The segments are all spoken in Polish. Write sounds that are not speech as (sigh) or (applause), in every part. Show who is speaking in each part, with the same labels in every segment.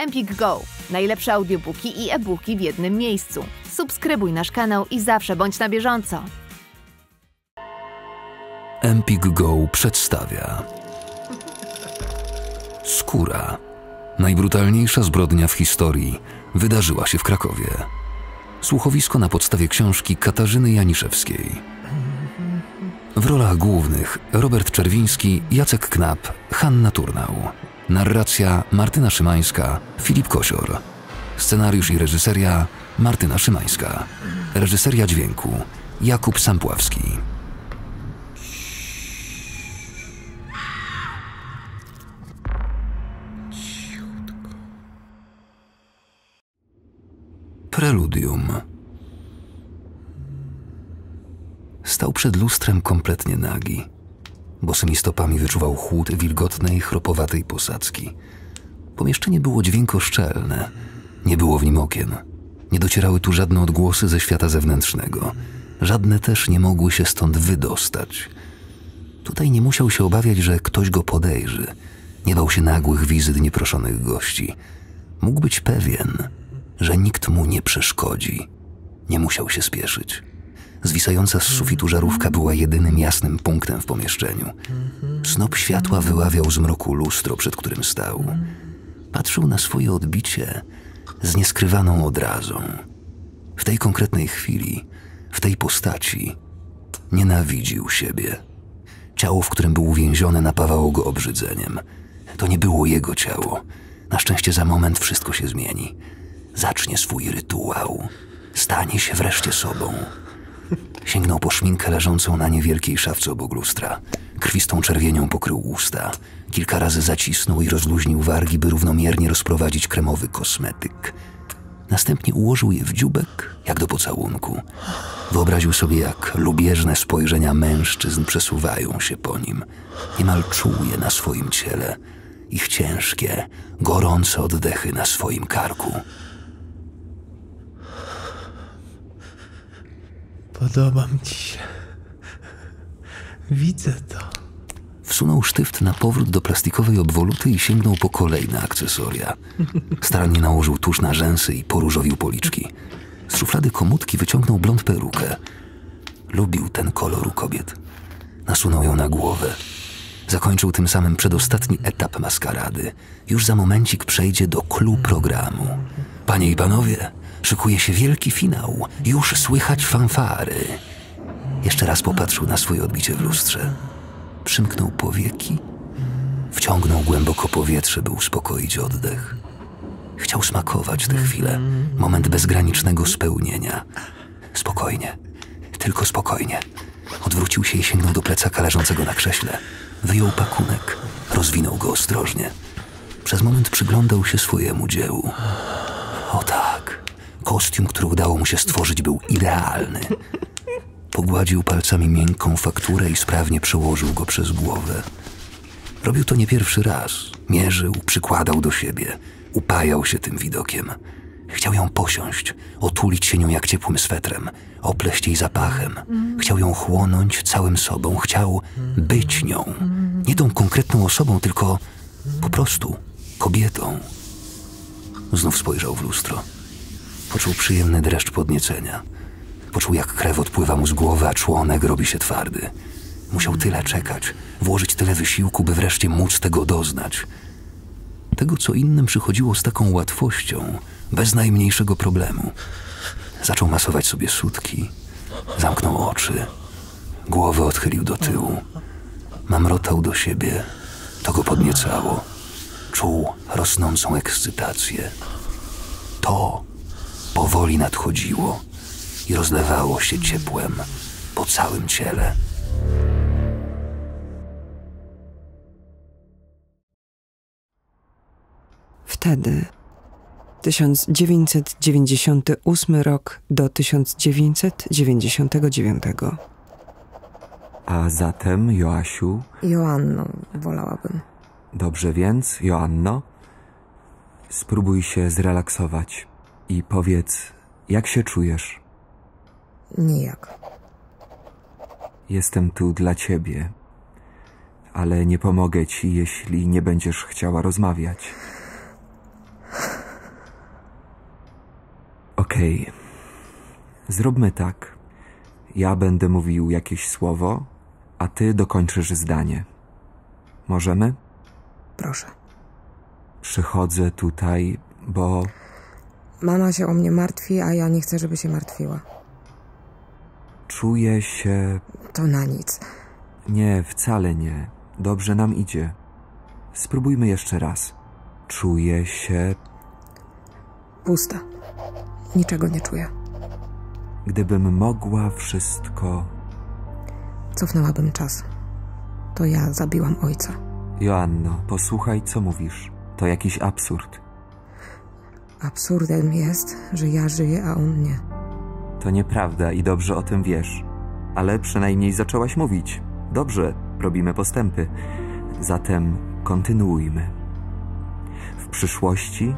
Speaker 1: Empik Go. Najlepsze audiobooki i e-booki w jednym miejscu. Subskrybuj nasz kanał i zawsze bądź na bieżąco.
Speaker 2: Empik Go przedstawia Skóra. Najbrutalniejsza zbrodnia w historii wydarzyła się w Krakowie. Słuchowisko na podstawie książki Katarzyny Janiszewskiej. W rolach głównych Robert Czerwiński, Jacek Knap, Hanna Turnał. Narracja Martyna Szymańska, Filip Kosior. Scenariusz i reżyseria Martyna Szymańska. Reżyseria dźwięku Jakub Sampławski. Preludium. Stał przed lustrem kompletnie nagi. Bosymi stopami wyczuwał chłód wilgotnej, chropowatej posadzki. Pomieszczenie było dźwiękoszczelne. Nie było w nim okien. Nie docierały tu żadne odgłosy ze świata zewnętrznego. Żadne też nie mogły się stąd wydostać. Tutaj nie musiał się obawiać, że ktoś go podejrzy. Nie bał się nagłych wizyt nieproszonych gości. Mógł być pewien, że nikt mu nie przeszkodzi. Nie musiał się spieszyć. Zwisająca z sufitu żarówka była jedynym jasnym punktem w pomieszczeniu. Snop światła wyławiał z mroku lustro, przed którym stał. Patrzył na swoje odbicie z nieskrywaną odrazą. W tej konkretnej chwili, w tej postaci, nienawidził siebie. Ciało, w którym był uwięziony, napawało go obrzydzeniem. To nie było jego ciało. Na szczęście za moment wszystko się zmieni. Zacznie swój rytuał. Stanie się wreszcie sobą. Sięgnął po szminkę leżącą na niewielkiej szafce obok lustra. Krwistą czerwienią pokrył usta. Kilka razy zacisnął i rozluźnił wargi, by równomiernie rozprowadzić kremowy kosmetyk. Następnie ułożył je w dziubek, jak do pocałunku. Wyobraził sobie, jak lubieżne spojrzenia mężczyzn przesuwają się po nim. Niemal czuł je na swoim ciele. Ich ciężkie, gorące oddechy na swoim karku.
Speaker 3: Podoba mi ci się. Widzę to.
Speaker 2: Wsunął sztyft na powrót do plastikowej obwoluty i sięgnął po kolejne akcesoria. Starannie nałożył tusz na rzęsy i poróżowił policzki. Z szuflady komutki wyciągnął blond perukę. Lubił ten kolor u kobiet. Nasunął ją na głowę. Zakończył tym samym przedostatni etap maskarady. Już za momencik przejdzie do clue programu. Panie i panowie, szykuje się wielki finał. Już słychać fanfary. Jeszcze raz popatrzył na swoje odbicie w lustrze. Przymknął powieki. Wciągnął głęboko powietrze, by uspokoić oddech. Chciał smakować tę chwilę. Moment bezgranicznego spełnienia. Spokojnie. Tylko spokojnie. Odwrócił się i sięgnął do plecaka leżącego na krześle. Wyjął pakunek. Rozwinął go ostrożnie. Przez moment przyglądał się swojemu dziełu. O tak. Kostium, który udało mu się stworzyć, był idealny. Pogładził palcami miękką fakturę i sprawnie przełożył go przez głowę. Robił to nie pierwszy raz. Mierzył, przykładał do siebie. Upajał się tym widokiem. Chciał ją posiąść, otulić się nią jak ciepłym swetrem, opleść jej zapachem. Chciał ją chłonąć całym sobą. Chciał być nią. Nie tą konkretną osobą, tylko po prostu kobietą. Znów spojrzał w lustro. Poczuł przyjemny dreszcz podniecenia. Poczuł, jak krew odpływa mu z głowy, a członek robi się twardy. Musiał tyle czekać, włożyć tyle wysiłku, by wreszcie móc tego doznać. Tego, co innym przychodziło z taką łatwością, bez najmniejszego problemu. Zaczął masować sobie sutki, zamknął oczy, głowę odchylił do tyłu. Mamrotał do siebie, to go podniecało. Czuł rosnącą ekscytację. To powoli nadchodziło i rozlewało się ciepłem po całym ciele.
Speaker 4: Wtedy 1998 rok do 1999.
Speaker 5: A zatem, Joasiu,
Speaker 6: Joanną wolałabym.
Speaker 5: dobrze więc, Joanno, spróbuj się zrelaksować i powiedz, jak się czujesz.
Speaker 6: Nijak.
Speaker 5: Jestem tu dla ciebie, ale nie pomogę ci, jeśli nie będziesz chciała rozmawiać. Okej. Zróbmy tak. Ja będę mówił jakieś słowo, a ty dokończysz zdanie. Możemy?
Speaker 6: Proszę.
Speaker 5: Przychodzę tutaj, bo
Speaker 6: Mama się o mnie martwi, a ja nie chcę, żeby się martwiła.
Speaker 5: czuję się.
Speaker 6: To na nic.
Speaker 5: Nie, wcale nie. Dobrze nam idzie. Spróbujmy jeszcze raz. Czuję się,
Speaker 6: Pusta. Niczego nie czuję.
Speaker 5: gdybym mogła wszystko.
Speaker 6: Cofnęłabym czas. To ja zabiłam ojca.
Speaker 5: Joanno, posłuchaj, co mówisz. To jakiś absurd.
Speaker 6: Absurdem jest, że ja żyję, a on nie.
Speaker 5: To nieprawda i dobrze o tym wiesz. Ale przynajmniej zaczęłaś mówić. Dobrze, robimy postępy. Zatem kontynuujmy. W przyszłości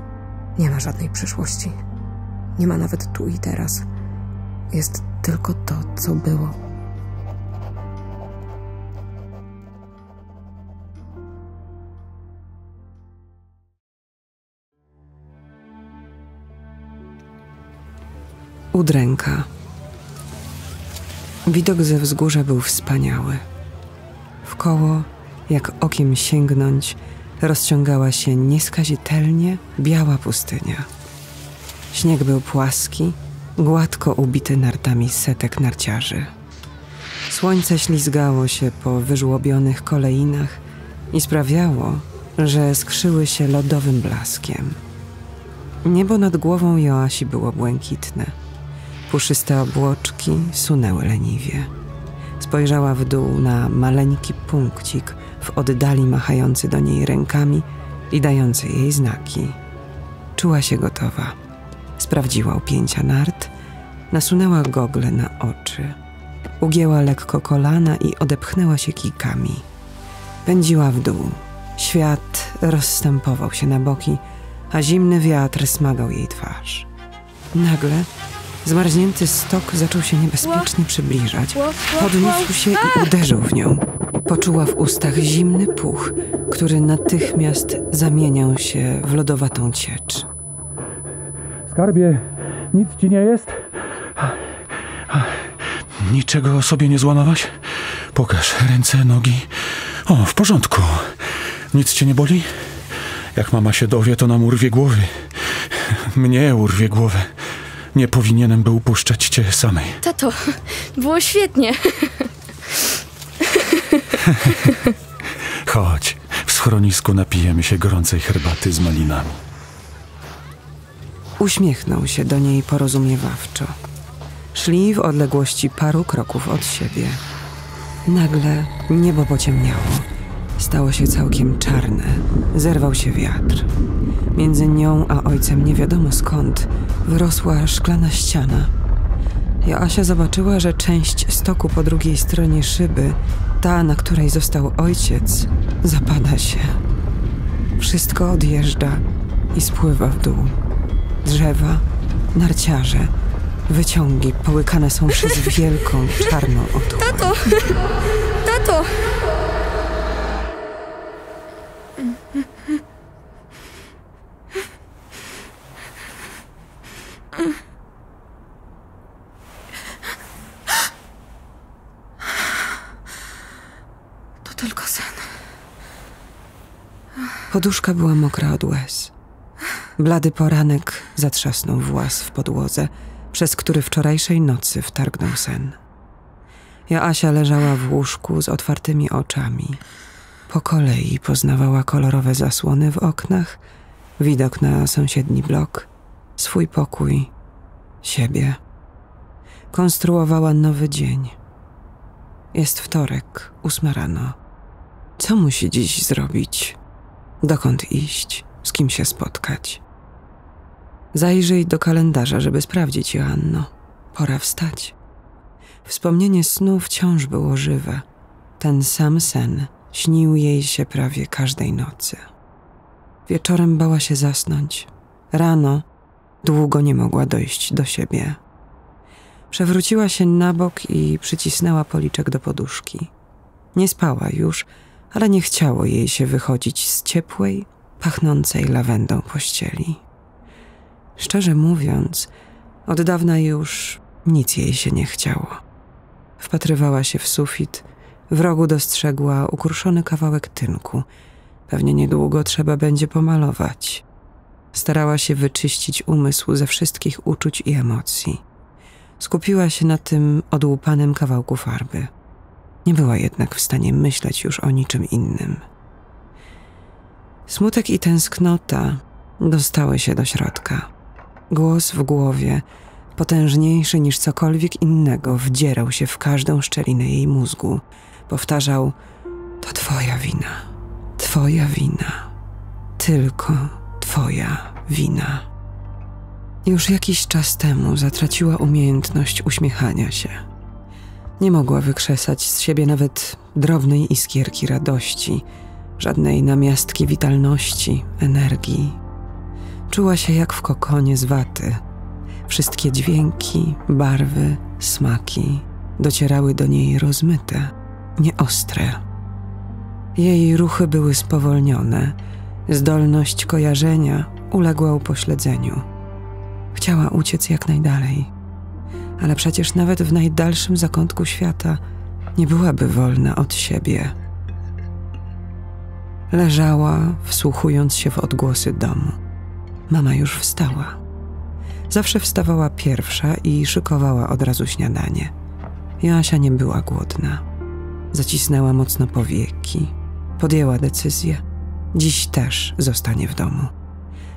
Speaker 6: Nie ma żadnej przyszłości. Nie ma nawet tu i teraz. Jest tylko to, co było.
Speaker 4: Udręka. Widok ze wzgórza był wspaniały. Wkoło, jak okiem sięgnąć, rozciągała się nieskazitelnie biała pustynia. Śnieg był płaski, gładko ubity nartami setek narciarzy. Słońce ślizgało się po wyżłobionych koleinach i sprawiało, że skrzyły się lodowym blaskiem. Niebo nad głową Joasi było błękitne. Puszyste obłoczki sunęły leniwie. Spojrzała w dół na maleńki punkcik w oddali machający do niej rękami i dający jej znaki. Czuła się gotowa. Sprawdziła upięcia nart, nasunęła gogle na oczy. Ugięła lekko kolana i odepchnęła się kijkami. Pędziła w dół. Świat rozstępował się na boki, a zimny wiatr smagał jej twarz. Nagle zmarznięty stok zaczął się niebezpiecznie przybliżać. Podniósł się i uderzył w nią. Poczuła w ustach zimny puch, który natychmiast zamieniał się w lodowatą ciecz.
Speaker 3: Skarbie, nic ci nie jest? Niczego sobie nie złamałaś? Pokaż ręce, nogi. O, w porządku. Nic cię nie boli? Jak mama się dowie, to nam urwie głowy. Mnie urwie głowę. Nie powinienem był puszczać cię samej.
Speaker 7: Tato, było świetnie.
Speaker 3: Chodź, w schronisku napijemy się gorącej herbaty z malinami.
Speaker 4: Uśmiechnął się do niej porozumiewawczo. Szli w odległości paru kroków od siebie. Nagle niebo pociemniało. Stało się całkiem czarne. Zerwał się wiatr. Między nią a ojcem nie wiadomo skąd wyrosła szklana ściana. Joasia zobaczyła, że część stoku po drugiej stronie szyby, ta, na której został ojciec, zapada się. Wszystko odjeżdża i spływa w dół. Drzewa, narciarze, wyciągi połykane są przez (laughs) wielką, czarną otchłań.
Speaker 7: Tato! Tato!
Speaker 4: Poduszka była mokra od łez. Blady poranek zatrzasnął włas w podłodze, przez który wczorajszej nocy wtargnął sen. Joasia leżała w łóżku z otwartymi oczami. Po kolei poznawała kolorowe zasłony w oknach, widok na sąsiedni blok, swój pokój, siebie. Konstruowała nowy dzień. Jest wtorek, ósma rano. Co musi dziś zrobić? Dokąd iść? Z kim się spotkać? Zajrzyj do kalendarza, żeby sprawdzić, Joanno. Pora wstać. Wspomnienie snu wciąż było żywe. Ten sam sen śnił jej się prawie każdej nocy. Wieczorem bała się zasnąć. Rano długo nie mogła dojść do siebie. Przewróciła się na bok i przycisnęła policzek do poduszki. Nie spała już, ale nie chciało jej się wychodzić z ciepłej, pachnącej lawendą pościeli. Szczerze mówiąc, Od dawna już nic jej się nie chciało. Wpatrywała się w sufit, w rogu dostrzegła ukruszony kawałek tynku. Pewnie niedługo trzeba będzie pomalować. Starała się wyczyścić umysł ze wszystkich uczuć i emocji. Skupiła się na tym odłupanym kawałku farby. Nie była jednak w stanie myśleć już o niczym innym. Smutek i tęsknota dostały się do środka. Głos w głowie, potężniejszy niż cokolwiek innego, wdzierał się w każdą szczelinę jej mózgu. Powtarzał: To twoja wina, twoja wina, tylko twoja wina. Już jakiś czas temu zatraciła umiejętność uśmiechania się. Nie mogła wykrzesać z siebie nawet drobnej iskierki radości, żadnej namiastki witalności, energii. Czuła się jak w kokonie z waty. Wszystkie dźwięki, barwy, smaki docierały do niej rozmyte, nieostre. Jej ruchy były spowolnione, zdolność kojarzenia uległa upośledzeniu. Chciała uciec jak najdalej, ale przecież nawet w najdalszym zakątku świata nie byłaby wolna od siebie. Leżała, wsłuchując się w odgłosy domu. Mama już wstała. Zawsze wstawała pierwsza i szykowała od razu śniadanie. Joasia nie była głodna. Zacisnęła mocno powieki. Podjęła decyzję. Dziś też zostanie w domu.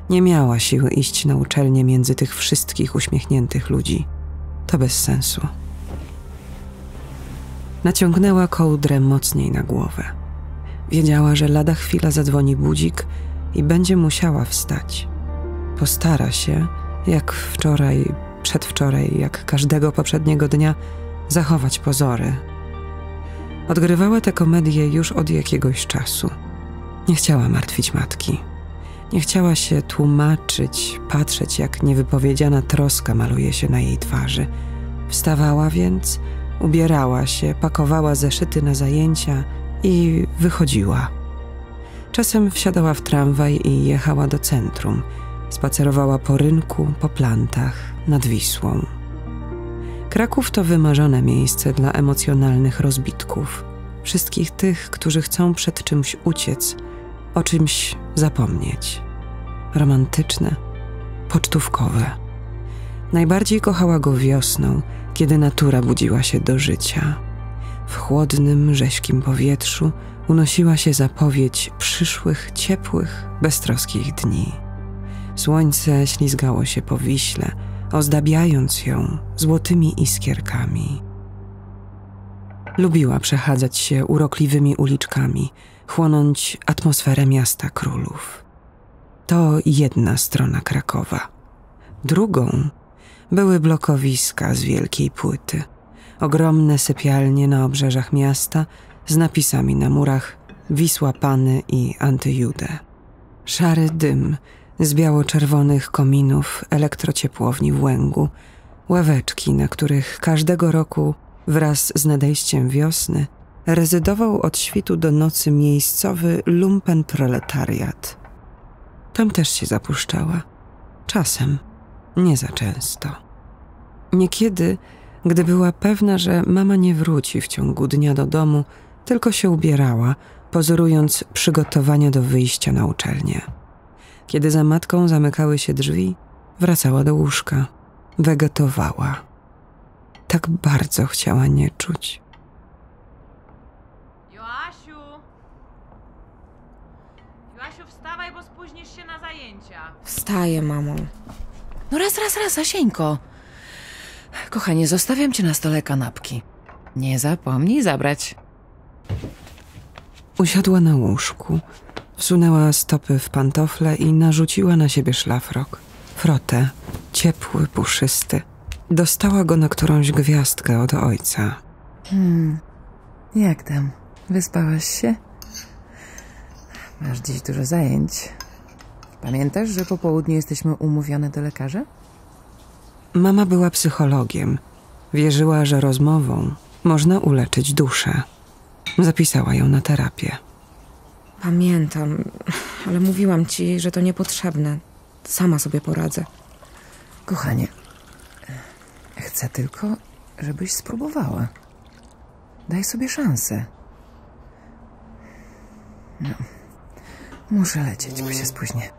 Speaker 4: Nie miała siły iść na uczelnię między tych wszystkich uśmiechniętych ludzi. To bez sensu. Naciągnęła kołdrę mocniej na głowę. Wiedziała, że lada chwila zadzwoni budzik i będzie musiała wstać. Postara się, jak wczoraj, przedwczoraj, jak każdego poprzedniego dnia, zachować pozory. Odgrywała tę komedię już od jakiegoś czasu. Nie chciała martwić matki. Nie chciała się tłumaczyć, patrzeć, jak niewypowiedziana troska maluje się na jej twarzy. Wstawała więc, ubierała się, pakowała zeszyty na zajęcia i wychodziła. Czasem wsiadała w tramwaj i jechała do centrum. Spacerowała po rynku, po plantach, nad Wisłą. Kraków to wymarzone miejsce dla emocjonalnych rozbitków. Wszystkich tych, którzy chcą przed czymś uciec, o czymś zapomnieć. Romantyczne, pocztówkowe. Najbardziej kochała go wiosną, kiedy natura budziła się do życia. W chłodnym, rześkim powietrzu unosiła się zapowiedź przyszłych, ciepłych, beztroskich dni. Słońce ślizgało się po wiśle, ozdabiając ją złotymi iskierkami. Lubiła przechadzać się urokliwymi uliczkami, chłonąć atmosferę miasta królów. To jedna strona Krakowa. Drugą były blokowiska z wielkiej płyty, ogromne sypialnie na obrzeżach miasta z napisami na murach Wisła Pany i Antyjudę. Szary dym z biało-czerwonych kominów elektrociepłowni w Łęgu, ławeczki, na których każdego roku wraz z nadejściem wiosny rezydował od świtu do nocy miejscowy lumpen proletariat. Tam też się zapuszczała. Czasem, nie za często. Niekiedy, gdy była pewna, że mama nie wróci w ciągu dnia do domu, tylko się ubierała, pozorując przygotowania do wyjścia na uczelnię. Kiedy za matką zamykały się drzwi, wracała do łóżka, wegetowała. Tak bardzo chciała nie czuć.
Speaker 8: Joasiu! Joasiu, wstawaj, bo spóźnisz się na zajęcia.
Speaker 6: Wstaję, mamo.
Speaker 9: No raz, raz, raz, Asieńko. Kochanie, zostawiam cię na stole kanapki. Nie zapomnij zabrać.
Speaker 4: Usiadła na łóżku, wsunęła stopy w pantofle i narzuciła na siebie szlafrok. Frotę, ciepły, puszysty. Dostała go na którąś gwiazdkę od ojca.
Speaker 9: Hmm. Jak tam? Wyspałaś się? Masz dziś dużo zajęć. Pamiętasz, że po południu jesteśmy umówione do lekarza?
Speaker 4: Mama była psychologiem. Wierzyła, że rozmową można uleczyć duszę. Zapisała ją na terapię.
Speaker 6: Pamiętam, ale mówiłam ci, że to niepotrzebne. Sama sobie poradzę.
Speaker 9: Kochanie, Chcę tylko, żebyś spróbowała. Daj sobie szansę. No. Muszę lecieć, bo się spóźnię.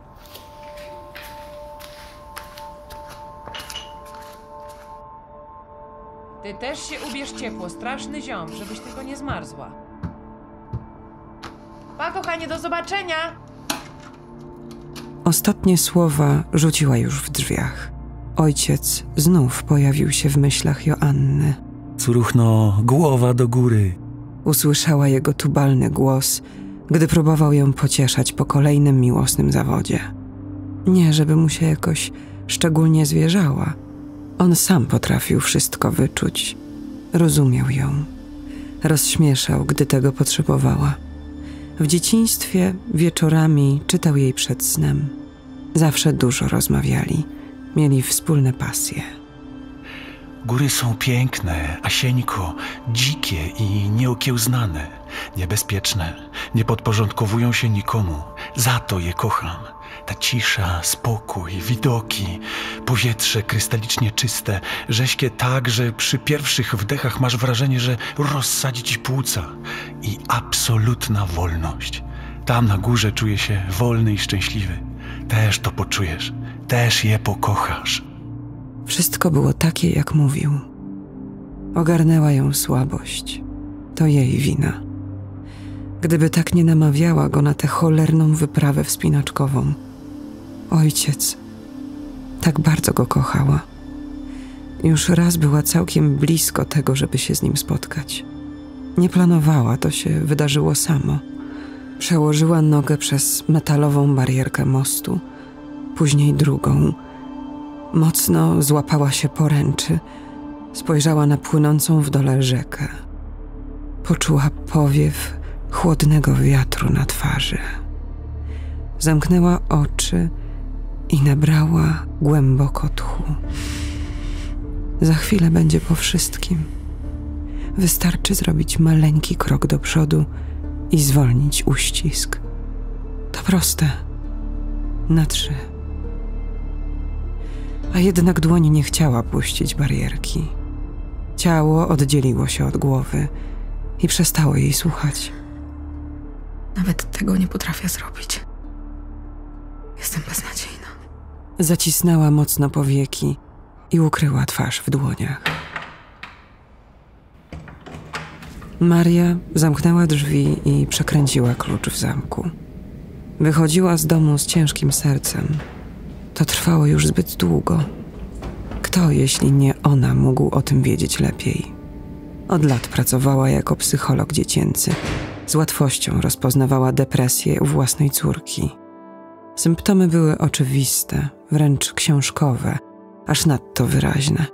Speaker 10: Ty też się ubierz ciepło, straszny ziom, żebyś tylko nie zmarzła. Pa, kochanie, do zobaczenia!
Speaker 4: Ostatnie słowa rzuciła już w drzwiach. Ojciec znów pojawił się w myślach Joanny.
Speaker 3: Córuchno, głowa do góry.
Speaker 4: Usłyszała jego tubalny głos, gdy próbował ją pocieszać po kolejnym miłosnym zawodzie. Nie, żeby mu się jakoś szczególnie zwierzała. On sam potrafił wszystko wyczuć. Rozumiał ją. Rozśmieszał, gdy tego potrzebowała. W dzieciństwie wieczorami czytał jej przed snem. Zawsze dużo rozmawiali. Mieli wspólne pasje.
Speaker 3: Góry są piękne, Asieńko, dzikie i nieokiełznane, niebezpieczne, nie podporządkowują się nikomu. Za to je kocham. Ta cisza, spokój, widoki, powietrze krystalicznie czyste, rześkie tak, że przy pierwszych wdechach masz wrażenie, że rozsadzi ci płuca i absolutna wolność. Tam na górze czuję się wolny i szczęśliwy. Też to poczujesz, też je pokochasz.
Speaker 4: Wszystko było takie, jak mówił. Ogarnęła ją słabość. To jej wina. Gdyby tak nie namawiała go na tę cholerną wyprawę wspinaczkową. Ojciec tak bardzo go kochała. Już raz była całkiem blisko tego, żeby się z nim spotkać. Nie planowała, to się wydarzyło samo. Przełożyła nogę przez metalową barierkę mostu, później drugą. Mocno złapała się poręczy, spojrzała na płynącą w dole rzekę. Poczuła powiew chłodnego wiatru na twarzy. Zamknęła oczy i nabrała głęboko tchu. Za chwilę będzie po wszystkim. Wystarczy zrobić maleńki krok do przodu i zwolnić uścisk. To proste. Na trzy. A jednak dłoń nie chciała puścić barierki. Ciało oddzieliło się od głowy i przestało jej słuchać.
Speaker 6: Nawet tego nie potrafię zrobić. Jestem beznadziejna.
Speaker 4: Zacisnęła mocno powieki i ukryła twarz w dłoniach. Maria zamknęła drzwi i przekręciła klucz w zamku. Wychodziła z domu z ciężkim sercem. To trwało już zbyt długo. Kto, jeśli nie ona, mógł o tym wiedzieć lepiej? Od lat pracowała jako psycholog dziecięcy. Z łatwością rozpoznawała depresję u własnej córki. Symptomy były oczywiste, wręcz książkowe, aż nadto wyraźne.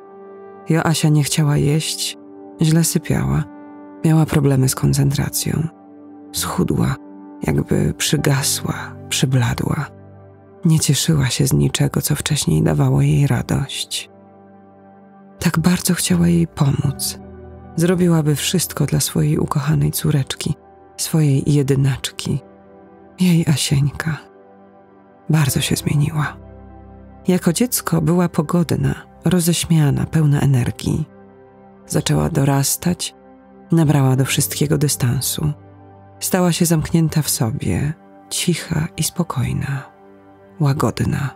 Speaker 4: Joasia nie chciała jeść, źle sypiała, miała problemy z koncentracją. Schudła, jakby przygasła, przybladła. Nie cieszyła się z niczego, co wcześniej dawało jej radość. Tak bardzo chciała jej pomóc. Zrobiłaby wszystko dla swojej ukochanej córeczki, swojej jedynaczki, jej Asieńka. Bardzo się zmieniła. Jako dziecko była pogodna, roześmiana, pełna energii. Zaczęła dorastać, nabrała do wszystkiego dystansu. Stała się zamknięta w sobie, cicha i spokojna, łagodna.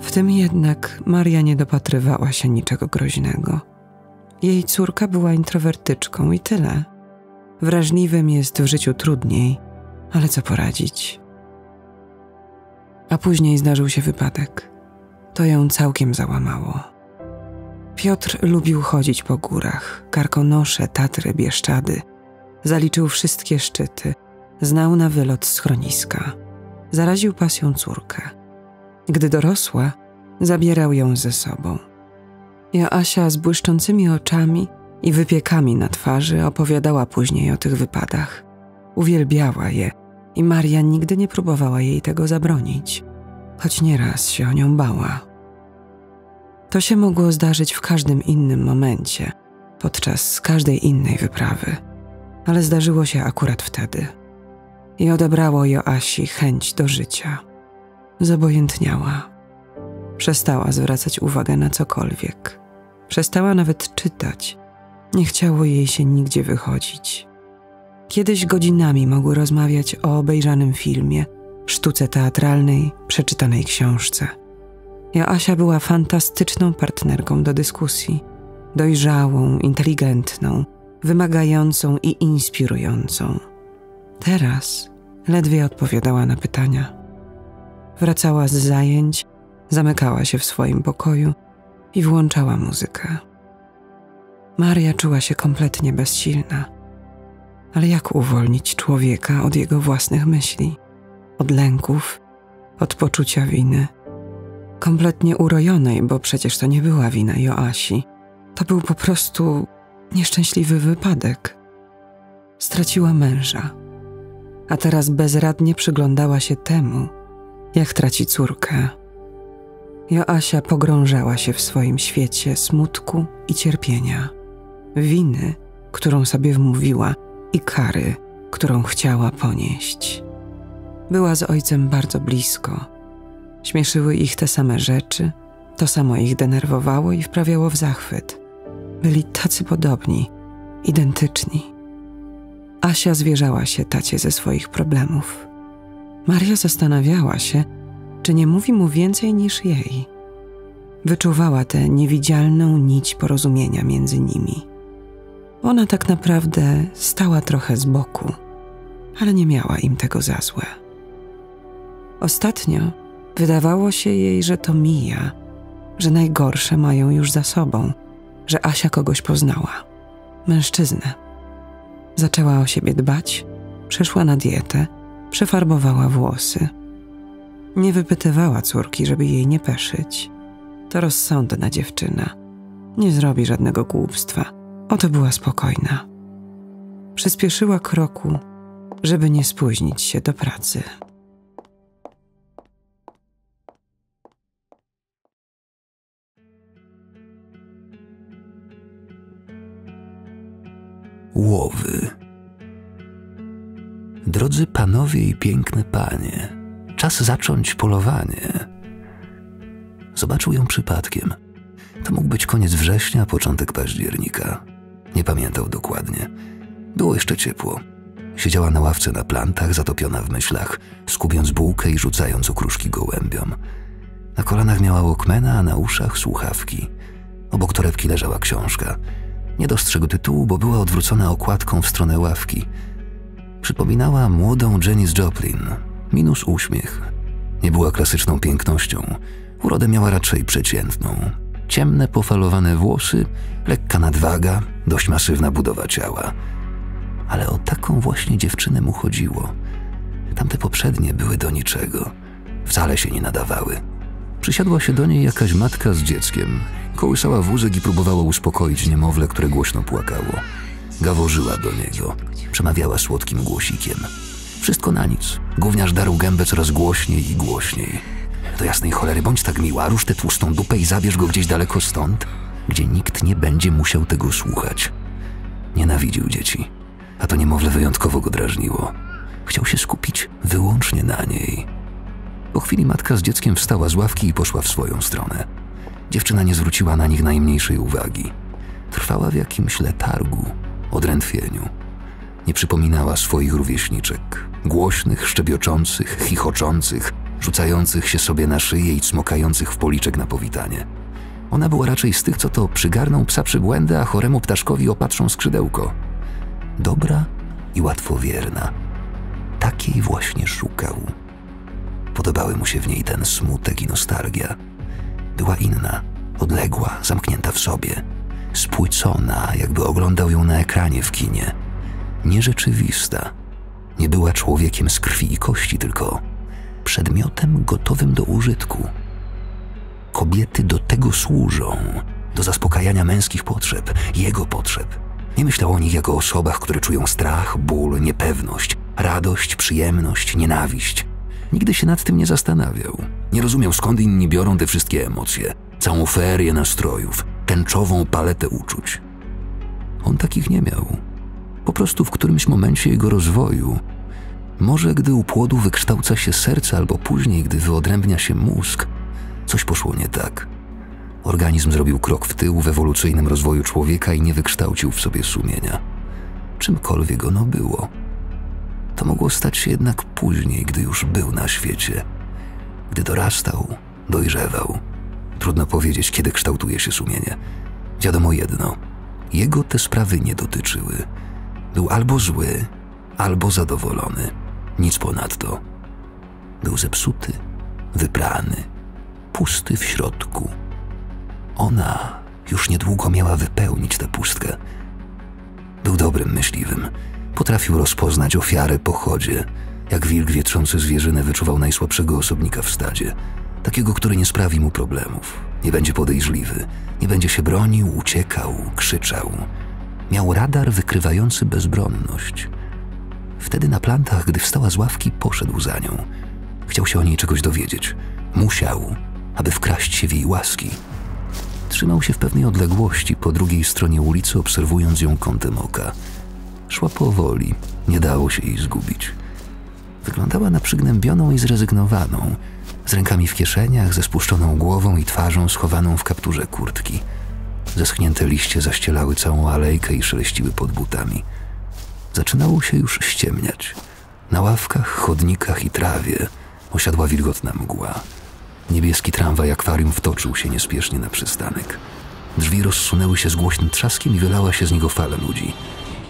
Speaker 4: W tym jednak Maria nie dopatrywała się niczego groźnego. Jej córka była introwertyczką i tyle. Wrażliwym jest w życiu trudniej, ale co poradzić? A później zdarzył się wypadek. To ją całkiem załamało. Piotr lubił chodzić po górach, Karkonosze, Tatry, Bieszczady. Zaliczył wszystkie szczyty, znał na wylot schroniska. Zaraził pasją córkę. Gdy dorosła, zabierał ją ze sobą. Joasia z błyszczącymi oczami i wypiekami na twarzy opowiadała później o tych wypadach. Uwielbiała je i Maria nigdy nie próbowała jej tego zabronić, choć nieraz się o nią bała. To się mogło zdarzyć w każdym innym momencie, podczas każdej innej wyprawy, ale zdarzyło się akurat wtedy. I odebrało Joasi chęć do życia. Zobojętniała. Przestała zwracać uwagę na cokolwiek. Przestała nawet czytać. Nie chciało jej się nigdzie wychodzić. Kiedyś godzinami mogły rozmawiać o obejrzanym filmie, sztuce teatralnej, przeczytanej książce. Joasia była fantastyczną partnerką do dyskusji. Dojrzałą, inteligentną, wymagającą i inspirującą. Teraz ledwie odpowiadała na pytania. Wracała z zajęć, zamykała się w swoim pokoju i włączała muzykę. Maria czuła się kompletnie bezsilna. Ale jak uwolnić człowieka od jego własnych myśli, od lęków, od poczucia winy? Kompletnie urojonej, bo przecież to nie była wina Joasi. To był po prostu nieszczęśliwy wypadek. Straciła męża, a teraz bezradnie przyglądała się temu, jak traci córkę. Joasia pogrążała się w swoim świecie smutku i cierpienia, winy, którą sobie wmówiła i kary, którą chciała ponieść. Była z ojcem bardzo blisko. Śmieszyły ich te same rzeczy, to samo ich denerwowało i wprawiało w zachwyt. Byli tacy podobni, identyczni. Asia zwierzała się tacie ze swoich problemów. Maria zastanawiała się, czy nie mówi mu więcej niż jej. Wyczuwała tę niewidzialną nić porozumienia między nimi. Ona tak naprawdę stała trochę z boku, ale nie miała im tego za złe. Ostatnio wydawało się jej, że to mija, że najgorsze mają już za sobą, że Asia kogoś poznała mężczyznę. Zaczęła o siebie dbać, przeszła na dietę, przefarbowała włosy. Nie wypytywała córki, żeby jej nie peszyć. To rozsądna dziewczyna. Nie zrobi żadnego głupstwa. Oto była spokojna. Przyspieszyła kroku, żeby nie spóźnić się do pracy.
Speaker 2: Łowy. Drodzy panowie i piękne panie, czas zacząć polowanie. Zobaczył ją przypadkiem. To mógł być koniec września, początek października. Nie pamiętał dokładnie. Było jeszcze ciepło. Siedziała na ławce na plantach, zatopiona w myślach, skubiąc bułkę i rzucając okruszki gołębiom. Na kolanach miała łokmena, a na uszach słuchawki. Obok torebki leżała książka – nie dostrzegł tytułu, bo była odwrócona okładką w stronę ławki. Przypominała młodą Janis Joplin, minus uśmiech. Nie była klasyczną pięknością, urodę miała raczej przeciętną. Ciemne, pofalowane włosy, lekka nadwaga, dość masywna budowa ciała. Ale o taką właśnie dziewczynę mu chodziło. Tamte poprzednie były do niczego. Wcale się nie nadawały. Przysiadła się do niej jakaś matka z dzieckiem. Kołysała wózek i próbowała uspokoić niemowlę, które głośno płakało. Gaworzyła do niego. Przemawiała słodkim głosikiem. Wszystko na nic. Gówniarz darł gębę coraz głośniej i głośniej. Do jasnej cholery, bądź tak miła, rusz tę tłustą dupę i zabierz go gdzieś daleko stąd, gdzie nikt nie będzie musiał tego słuchać. Nienawidził dzieci, a to niemowlę wyjątkowo go drażniło. Chciał się skupić wyłącznie na niej. Po chwili matka z dzieckiem wstała z ławki i poszła w swoją stronę. Dziewczyna nie zwróciła na nich najmniejszej uwagi. Trwała w jakimś letargu, odrętwieniu. Nie przypominała swoich rówieśniczek, głośnych, szczebioczących, chichoczących, rzucających się sobie na szyję i cmokających w policzek na powitanie. Ona była raczej z tych, co to przygarną psa przybłędę, a choremu ptaszkowi opatrzą skrzydełko. Dobra i łatwowierna. Takiej właśnie szukał. Podobały mu się w niej ten smutek i nostalgia. Była inna, odległa, zamknięta w sobie, spłycona, jakby oglądał ją na ekranie w kinie. Nierzeczywista. Nie była człowiekiem z krwi i kości, tylko przedmiotem gotowym do użytku. Kobiety do tego służą, do zaspokajania męskich potrzeb, jego potrzeb. Nie myślał o nich jako osobach, które czują strach, ból, niepewność, radość, przyjemność, nienawiść. Nigdy się nad tym nie zastanawiał. Nie rozumiał skąd inni biorą te wszystkie emocje, całą ferię nastrojów, tęczową paletę uczuć. On takich nie miał. Po prostu w którymś momencie jego rozwoju, może gdy u płodu wykształca się serce, albo później, gdy wyodrębnia się mózg, coś poszło nie tak. Organizm zrobił krok w tył w ewolucyjnym rozwoju człowieka i nie wykształcił w sobie sumienia. Czymkolwiek ono było. To mogło stać się jednak później, gdy już był na świecie. Gdy dorastał, dojrzewał. Trudno powiedzieć, kiedy kształtuje się sumienie. Wiadomo jedno: jego te sprawy nie dotyczyły. Był albo zły, albo zadowolony. Nic ponadto. Był zepsuty, wyprany, pusty w środku. Ona już niedługo miała wypełnić tę pustkę. Był dobrym myśliwym. Potrafił rozpoznać ofiarę po chodzie. Jak wilk wietrzący zwierzynę wyczuwał najsłabszego osobnika w stadzie. Takiego, który nie sprawi mu problemów. Nie będzie podejrzliwy. Nie będzie się bronił, uciekał, krzyczał. Miał radar wykrywający bezbronność. Wtedy na plantach, gdy wstała z ławki, poszedł za nią. Chciał się o niej czegoś dowiedzieć. Musiał, aby wkraść się w jej łaski. Trzymał się w pewnej odległości po drugiej stronie ulicy, obserwując ją kątem oka. Szła powoli, nie dało się jej zgubić. Wyglądała na przygnębioną i zrezygnowaną, z rękami w kieszeniach, ze spuszczoną głową i twarzą schowaną w kapturze kurtki. Zeschnięte liście zaścielały całą alejkę i szeleściły pod butami. Zaczynało się już ściemniać. Na ławkach, chodnikach i trawie osiadła wilgotna mgła. Niebieski tramwaj akwarium wtoczył się niespiesznie na przystanek. Drzwi rozsunęły się z głośnym trzaskiem i wylała się z niego fala ludzi.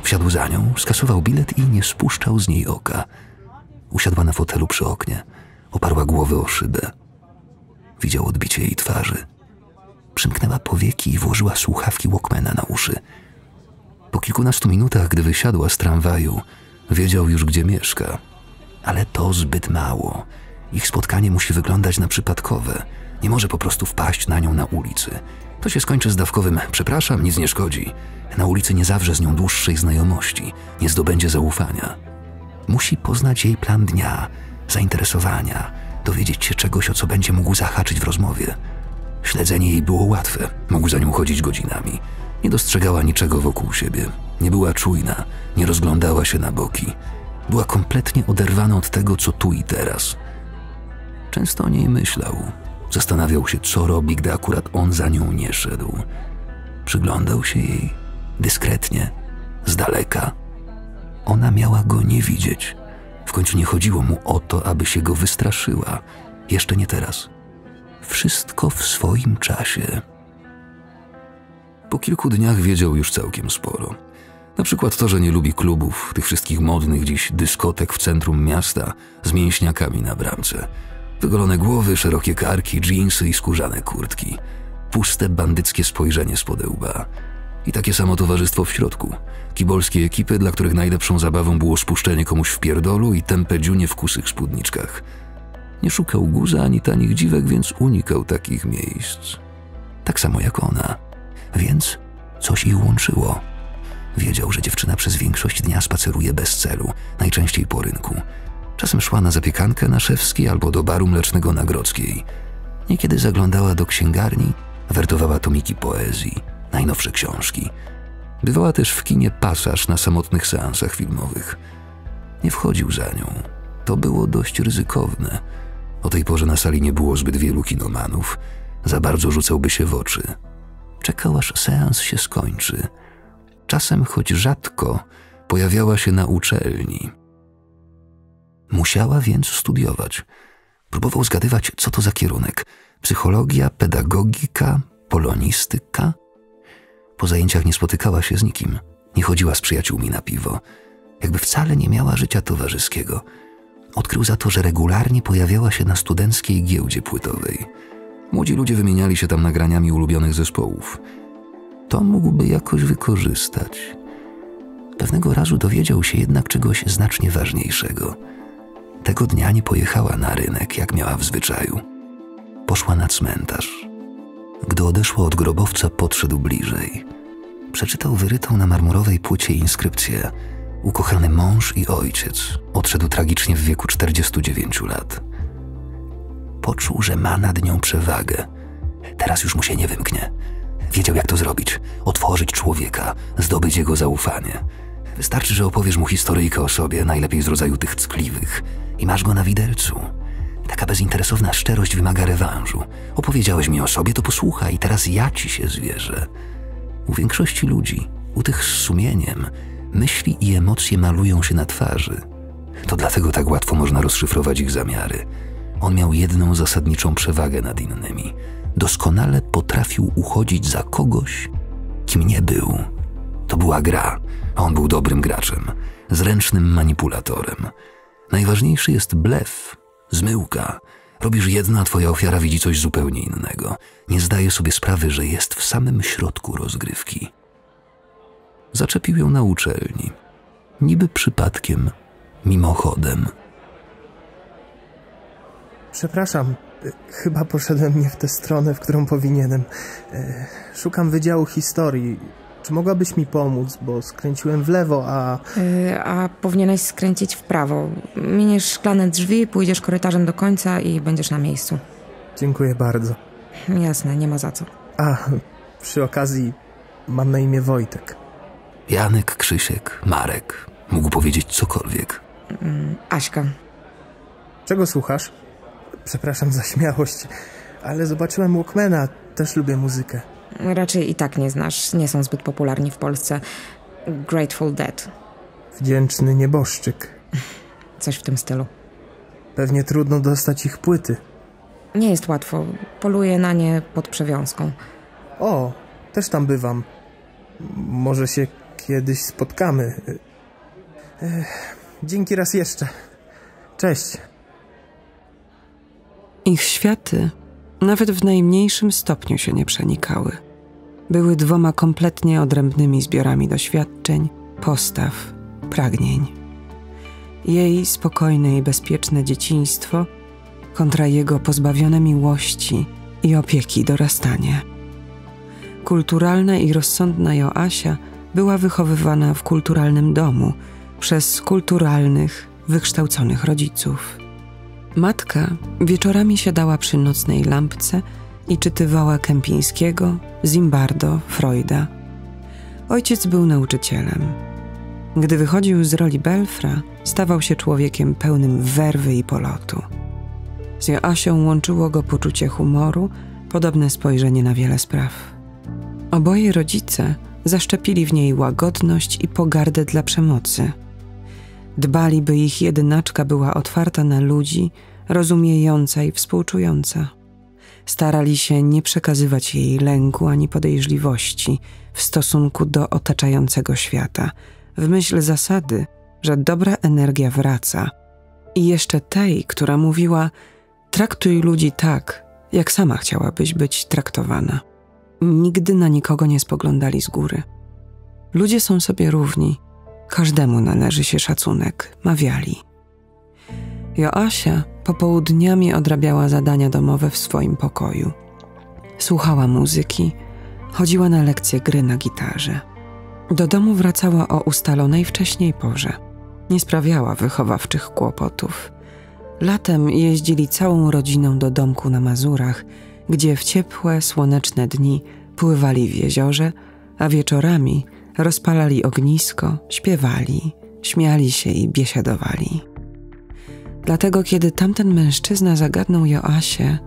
Speaker 2: Wsiadł za nią, skasował bilet i nie spuszczał z niej oka. Usiadła na fotelu przy oknie, oparła głowę o szybę. Widział odbicie jej twarzy. Przymknęła powieki i włożyła słuchawki Walkmana na uszy. Po kilkunastu minutach, gdy wysiadła z tramwaju, wiedział już, gdzie mieszka. Ale to zbyt mało. Ich spotkanie musi wyglądać na przypadkowe. Nie może po prostu wpaść na nią na ulicy. To się skończy zdawkowym przepraszam, nic nie szkodzi. Na ulicy nie zawrze z nią dłuższej znajomości, nie zdobędzie zaufania. Musi poznać jej plan dnia, zainteresowania, dowiedzieć się czegoś, o co będzie mógł zahaczyć w rozmowie. Śledzenie jej było łatwe, mógł za nią chodzić godzinami. Nie dostrzegała niczego wokół siebie, nie była czujna, nie rozglądała się na boki. Była kompletnie oderwana od tego, co tu i teraz. Często o niej myślał. Zastanawiał się, co robi, gdy akurat on za nią nie szedł. Przyglądał się jej dyskretnie, z daleka. Ona miała go nie widzieć. W końcu nie chodziło mu o to, aby się go wystraszyła. Jeszcze nie teraz. Wszystko w swoim czasie. Po kilku dniach wiedział już całkiem sporo. Na przykład to, że nie lubi klubów, tych wszystkich modnych dziś dyskotek w centrum miasta z mięśniakami na bramce. Wygolone głowy, szerokie karki, dżinsy i skórzane kurtki. Puste bandyckie spojrzenie z podełba. I takie samo towarzystwo w środku. Kibolskie ekipy, dla których najlepszą zabawą było spuszczenie komuś w pierdolu i tępe dziunie w kusych spódniczkach. Nie szukał guza ani tanich dziwek, więc unikał takich miejsc. Tak samo jak ona. Więc coś ich łączyło. Wiedział, że dziewczyna przez większość dnia spaceruje bez celu, najczęściej po rynku. Czasem szła na zapiekankę na Szewskiej albo do baru mlecznego na Grodzkiej. Niekiedy zaglądała do księgarni, wertowała tomiki poezji, najnowsze książki. Bywała też w kinie pasaż na samotnych seansach filmowych. Nie wchodził za nią. To było dość ryzykowne. O tej porze na sali nie było zbyt wielu kinomanów. Za bardzo rzucałby się w oczy. Czekał, aż seans się skończy. Czasem, choć rzadko, pojawiała się na uczelni. Musiała więc studiować. Próbował zgadywać, co to za kierunek. Psychologia, pedagogika, polonistyka? Po zajęciach nie spotykała się z nikim. Nie chodziła z przyjaciółmi na piwo. Jakby wcale nie miała życia towarzyskiego. Odkrył za to, że regularnie pojawiała się na studenckiej giełdzie płytowej. Młodzi ludzie wymieniali się tam nagraniami ulubionych zespołów. To mógłby jakoś wykorzystać. Pewnego razu dowiedział się jednak czegoś znacznie ważniejszego. Tego dnia nie pojechała na rynek, jak miała w zwyczaju. Poszła na cmentarz. Gdy odeszła od grobowca, podszedł bliżej. Przeczytał wyrytą na marmurowej płycie inskrypcję: Ukochany mąż i ojciec odszedł tragicznie w wieku 49 lat. Poczuł, że ma nad nią przewagę. Teraz już mu się nie wymknie. Wiedział, jak to zrobić: otworzyć człowieka, zdobyć jego zaufanie. Wystarczy, że opowiesz mu historyjkę o sobie, najlepiej z rodzaju tych ckliwych, i masz go na widelcu. Taka bezinteresowna szczerość wymaga rewanżu. Opowiedziałeś mi o sobie, to posłuchaj, teraz ja ci się zwierzę. U większości ludzi, u tych z sumieniem, myśli i emocje malują się na twarzy. To dlatego tak łatwo można rozszyfrować ich zamiary. On miał jedną zasadniczą przewagę nad innymi. Doskonale potrafił uchodzić za kogoś, kim nie był. To była gra, a on był dobrym graczem, zręcznym manipulatorem. Najważniejszy jest blef, zmyłka. Robisz jedno, a twoja ofiara widzi coś zupełnie innego. Nie zdaje sobie sprawy, że jest w samym środku rozgrywki. Zaczepił ją na uczelni. Niby przypadkiem, mimochodem.
Speaker 11: Przepraszam, y, chyba poszedłem nie w tę stronę, w którą powinienem. Y, Szukam Wydziału Historii. Czy mogłabyś mi pomóc, bo skręciłem w lewo, a...
Speaker 6: Yy, a powinieneś skręcić w prawo. Miniesz szklane drzwi, pójdziesz korytarzem do końca i będziesz na miejscu.
Speaker 11: Dziękuję bardzo.
Speaker 6: Jasne, nie ma za co.
Speaker 11: A, przy okazji mam na imię Wojtek.
Speaker 2: Janek, Krzysiek, Marek. Mógł powiedzieć cokolwiek.
Speaker 6: Mm, Aśka.
Speaker 11: Czego słuchasz? Przepraszam za śmiałość, ale zobaczyłem Walkmana. Też lubię muzykę.
Speaker 6: Raczej i tak nie znasz, nie są zbyt popularni w Polsce. Grateful Dead.
Speaker 11: Wdzięczny nieboszczyk.
Speaker 6: Coś w tym stylu.
Speaker 11: Pewnie trudno dostać ich płyty.
Speaker 6: Nie jest łatwo. Poluję na nie pod przewiązką.
Speaker 11: O, też tam bywam. Może się kiedyś spotkamy. Ech, dzięki raz jeszcze. Cześć.
Speaker 4: Ich światy nawet w najmniejszym stopniu się nie przenikały. Były dwoma kompletnie odrębnymi zbiorami doświadczeń, postaw, pragnień. Jej spokojne i bezpieczne dzieciństwo kontra jego pozbawione miłości i opieki dorastanie. Kulturalna i rozsądna Joasia była wychowywana w kulturalnym domu przez kulturalnych, wykształconych rodziców. Matka wieczorami siadała przy nocnej lampce i czytywała Kępińskiego, Zimbardo, Freuda. Ojciec był nauczycielem. Gdy wychodził z roli Belfra, stawał się człowiekiem pełnym werwy i polotu. Z Joasią łączyło go poczucie humoru, podobne spojrzenie na wiele spraw. Oboje rodzice zaszczepili w niej łagodność i pogardę dla przemocy. Dbali, by ich jedynaczka była otwarta na ludzi, rozumiejąca i współczująca. Starali się nie przekazywać jej lęku ani podejrzliwości w stosunku do otaczającego świata, w myśl zasady, że dobra energia wraca i jeszcze tej, która mówiła: Traktuj ludzi tak, jak sama chciałabyś być traktowana. Nigdy na nikogo nie spoglądali z góry. Ludzie są sobie równi, każdemu należy się szacunek, mawiali. Joasia popołudniami odrabiała zadania domowe w swoim pokoju. Słuchała muzyki, chodziła na lekcje gry na gitarze. Do domu wracała o ustalonej wcześniej porze. Nie sprawiała wychowawczych kłopotów. Latem jeździli całą rodziną do domku na Mazurach, gdzie w ciepłe, słoneczne dni pływali w jeziorze, a wieczorami rozpalali ognisko, śpiewali, śmiali się i biesiadowali. Dlatego, kiedy tamten mężczyzna zagadnął Joasię,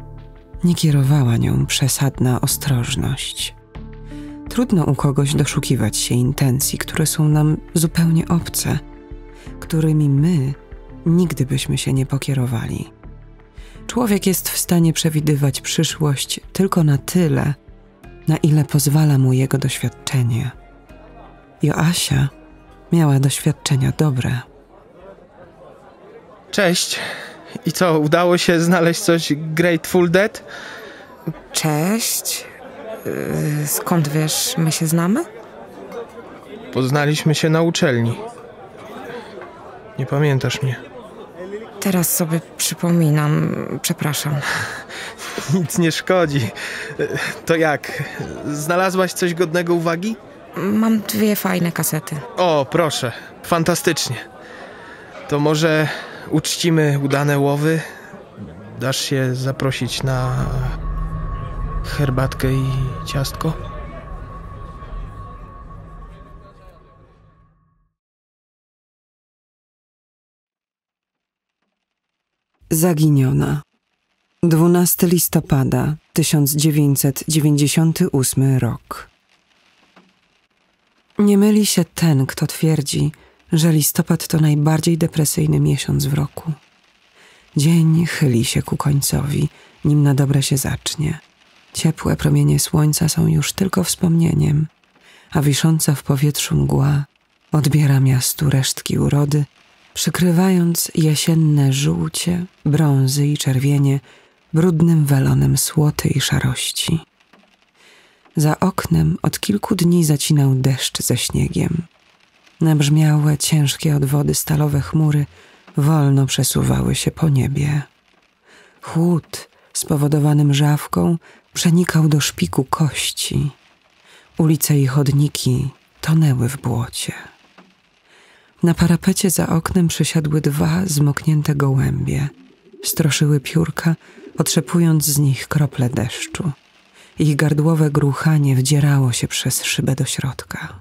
Speaker 4: nie kierowała nią przesadna ostrożność. Trudno u kogoś doszukiwać się intencji, które są nam zupełnie obce, którymi my nigdy byśmy się nie pokierowali. Człowiek jest w stanie przewidywać przyszłość tylko na tyle, na ile pozwala mu jego doświadczenie. Joasia miała doświadczenia dobre.
Speaker 11: Cześć. I co, udało się znaleźć coś Grateful Dead?
Speaker 6: Cześć. Yy, skąd wiesz, my się znamy?
Speaker 11: Poznaliśmy się na uczelni. Nie pamiętasz mnie.
Speaker 6: Teraz sobie przypominam, przepraszam. (laughs)
Speaker 11: Nic nie szkodzi. To jak? Znalazłaś coś godnego uwagi?
Speaker 6: Mam dwie fajne kasety.
Speaker 11: O, proszę. Fantastycznie. To może uczcimy udane łowy? Dasz się zaprosić na herbatkę i ciastko?
Speaker 4: Zaginiona. 12 listopada 1998 rok. Nie myli się ten, kto twierdzi, że listopad to najbardziej depresyjny miesiąc w roku. Dzień chyli się ku końcowi, nim na dobre się zacznie. Ciepłe promienie słońca są już tylko wspomnieniem, a wisząca w powietrzu mgła odbiera miastu resztki urody, przykrywając jesienne żółcie, brązy i czerwienie brudnym welonem słoty i szarości. Za oknem od kilku dni zacinał deszcz ze śniegiem. Nabrzmiałe, ciężkie od wody stalowe chmury wolno przesuwały się po niebie. Chłód spowodowany mrzawką przenikał do szpiku kości. Ulice i chodniki tonęły w błocie. Na parapecie za oknem przysiadły dwa zmoknięte gołębie. Stroszyły piórka, otrzepując z nich krople deszczu. Ich gardłowe gruchanie wdzierało się przez szybę do środka.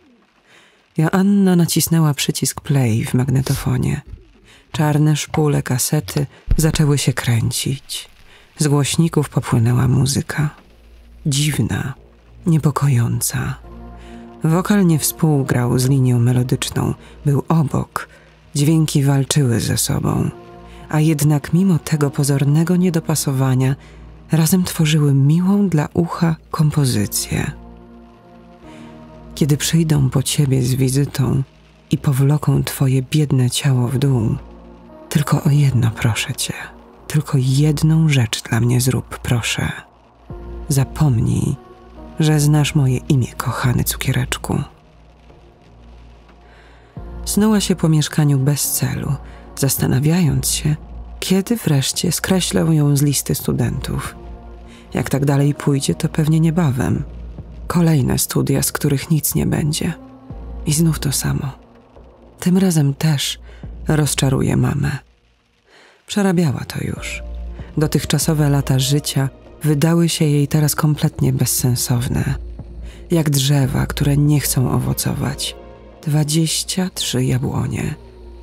Speaker 4: Joanna nacisnęła przycisk play w magnetofonie. Czarne szpule kasety zaczęły się kręcić. Z głośników popłynęła muzyka. Dziwna, niepokojąca. Wokal nie współgrał z linią melodyczną, był obok. Dźwięki walczyły ze sobą, a jednak mimo tego pozornego niedopasowania razem tworzyły miłą dla ucha kompozycję. Kiedy przyjdą po ciebie z wizytą i powloką twoje biedne ciało w dół, tylko o jedno proszę cię, tylko jedną rzecz dla mnie zrób, proszę. Zapomnij, że znasz moje imię, kochany cukiereczku. Snuła się po mieszkaniu bez celu, zastanawiając się, kiedy wreszcie skreślę ją z listy studentów. Jak tak dalej pójdzie, to pewnie niebawem. Kolejne studia, z których nic nie będzie. I znów to samo. Tym razem też rozczaruje mamę. Przerabiała to już. Dotychczasowe lata życia wydały się jej teraz kompletnie bezsensowne. Jak drzewa, które nie chcą owocować. Dwadzieścia trzy jabłonie,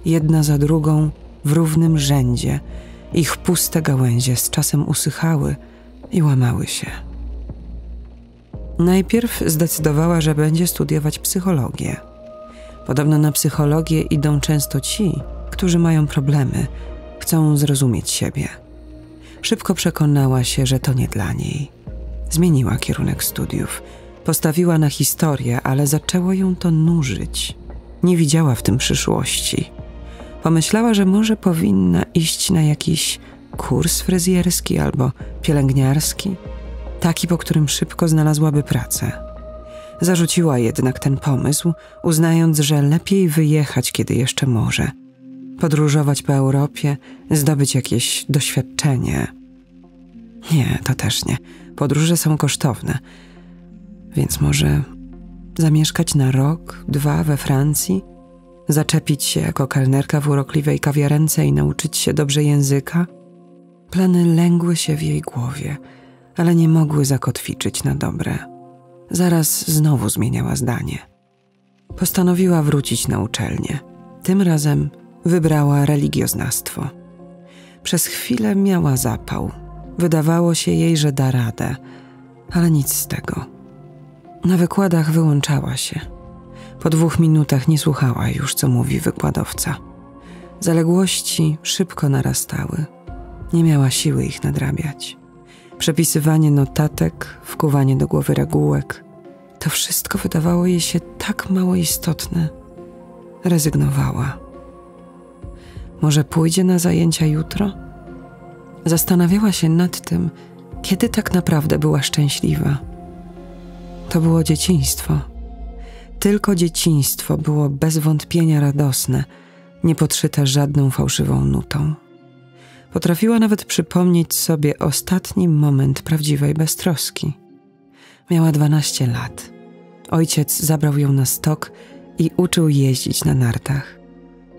Speaker 4: jedna za drugą w równym rzędzie. Ich puste gałęzie z czasem usychały i łamały się. Najpierw zdecydowała, że będzie studiować psychologię. Podobno na psychologię idą często ci, którzy mają problemy, chcą zrozumieć siebie. Szybko przekonała się, że to nie dla niej. Zmieniła kierunek studiów. Postawiła na historię, ale zaczęło ją to nużyć. Nie widziała w tym przyszłości. Pomyślała, że może powinna iść na jakiś kurs fryzjerski albo pielęgniarski, taki, po którym szybko znalazłaby pracę. Zarzuciła jednak ten pomysł, uznając, że lepiej wyjechać, kiedy jeszcze może. Podróżować po Europie, zdobyć jakieś doświadczenie. Nie, to też nie. Podróże są kosztowne. Więc może zamieszkać na rok, dwa we Francji, zaczepić się jako kelnerka w urokliwej kawiarence i nauczyć się dobrze języka? Plany lęgły się w jej głowie, ale nie mogły zakotwiczyć na dobre. Zaraz znowu zmieniała zdanie. Postanowiła wrócić na uczelnię. Tym razem wybrała religioznawstwo. Przez chwilę miała zapał. Wydawało się jej, że da radę, ale nic z tego. Na wykładach wyłączała się. Po dwóch minutach nie słuchała już, co mówi wykładowca. Zaległości szybko narastały. Nie miała siły ich nadrabiać. Przepisywanie notatek, wkuwanie do głowy regułek to wszystko wydawało jej się tak mało istotne. Rezygnowała. Może pójdzie na zajęcia jutro? Zastanawiała się nad tym, kiedy tak naprawdę była szczęśliwa. To było dzieciństwo. Tylko dzieciństwo było bez wątpienia radosne, nie podszyte żadną fałszywą nutą. Potrafiła nawet przypomnieć sobie ostatni moment prawdziwej beztroski. Miała dwanaście lat. Ojciec zabrał ją na stok i uczył jeździć na nartach.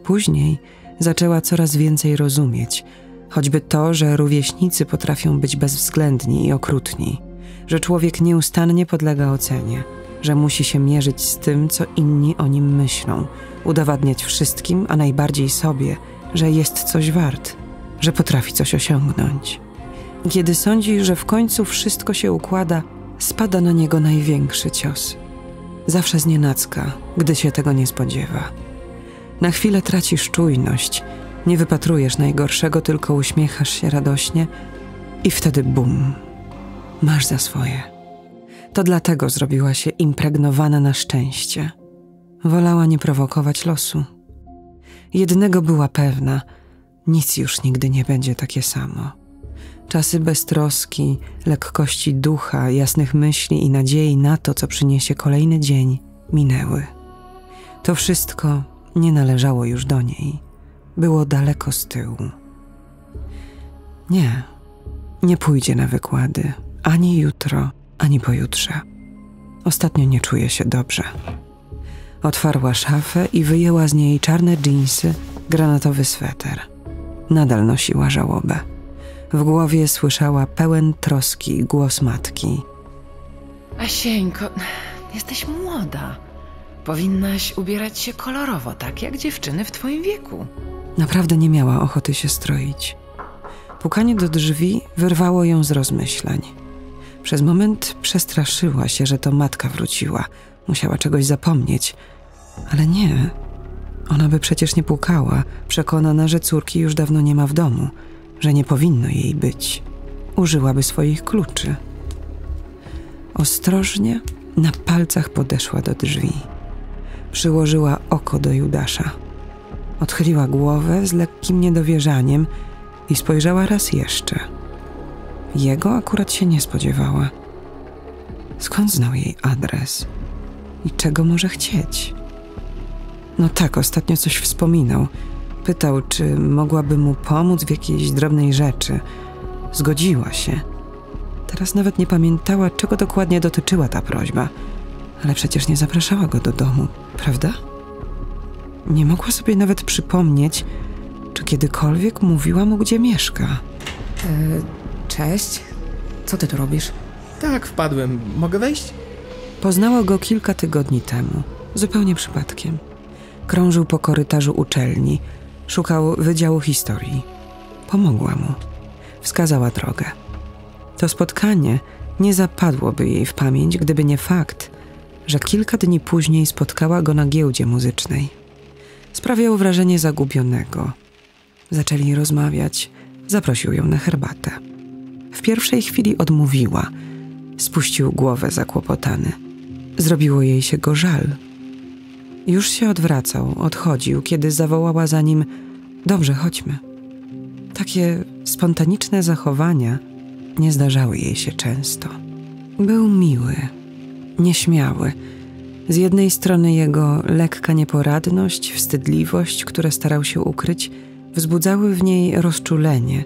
Speaker 4: Później zaczęła coraz więcej rozumieć, choćby to, że rówieśnicy potrafią być bezwzględni i okrutni, że człowiek nieustannie podlega ocenie, że musi się mierzyć z tym, co inni o nim myślą, udowadniać wszystkim, a najbardziej sobie, że jest coś wart, że potrafi coś osiągnąć. Kiedy sądzi, że w końcu wszystko się układa, spada na niego największy cios. Zawsze znienacka, gdy się tego nie spodziewa. Na chwilę tracisz czujność, nie wypatrujesz najgorszego, tylko uśmiechasz się radośnie i wtedy bum, masz za swoje. To dlatego zrobiła się impregnowana na szczęście. Wolała nie prowokować losu. Jednego była pewna: nic już nigdy nie będzie takie samo. Czasy beztroski, lekkości ducha, jasnych myśli i nadziei na to, co przyniesie kolejny dzień, minęły. To wszystko nie należało już do niej. Było daleko z tyłu. Nie, nie pójdzie na wykłady ani jutro, ani pojutrze. Ostatnio nie czuje się dobrze. Otwarła szafę i wyjęła z niej czarne dżinsy, granatowy sweter. Nadal nosiła żałobę. W głowie słyszała pełen troski głos matki.
Speaker 9: Asieńko, jesteś młoda. Powinnaś ubierać się kolorowo, tak jak dziewczyny w twoim wieku.
Speaker 4: Naprawdę nie miała ochoty się stroić. Pukanie do drzwi wyrwało ją z rozmyślań. Przez moment przestraszyła się, że to matka wróciła. Musiała czegoś zapomnieć. Ale nie. Ona by przecież nie pukała, przekonana, że córki już dawno nie ma w domu, że nie powinno jej być. Użyłaby swoich kluczy. Ostrożnie na palcach podeszła do drzwi. Przyłożyła oko do Judasza. Odchyliła głowę z lekkim niedowierzaniem i spojrzała raz jeszcze. Jego akurat się nie spodziewała. Skąd znał jej adres? I czego może chcieć? No tak, ostatnio coś wspominał. Pytał, czy mogłaby mu pomóc w jakiejś drobnej rzeczy. Zgodziła się. Teraz nawet nie pamiętała, czego dokładnie dotyczyła ta prośba. Ale przecież nie zapraszała go do domu, prawda? Nie mogła sobie nawet przypomnieć, czy kiedykolwiek mówiła mu, gdzie mieszka.
Speaker 6: E, cześć. Co ty tu robisz?
Speaker 11: Tak, wpadłem. Mogę wejść?
Speaker 4: Poznała go kilka tygodni temu, zupełnie przypadkiem. Krążył po korytarzu uczelni, szukał Wydziału Historii. Pomogła mu. Wskazała drogę. To spotkanie nie zapadłoby jej w pamięć, gdyby nie fakt, że kilka dni później spotkała go na giełdzie muzycznej. Sprawiał wrażenie zagubionego. Zaczęli rozmawiać, zaprosił ją na herbatę. Pierwszej chwili odmówiła. Spuścił głowę zakłopotany. Zrobiło jej się go żal. Już się odwracał, odchodził, kiedy zawołała za nim: Dobrze, chodźmy. Takie spontaniczne zachowania nie zdarzały jej się często. Był miły, nieśmiały. Z jednej strony jego lekka nieporadność, wstydliwość, które starał się ukryć, wzbudzały w niej rozczulenie.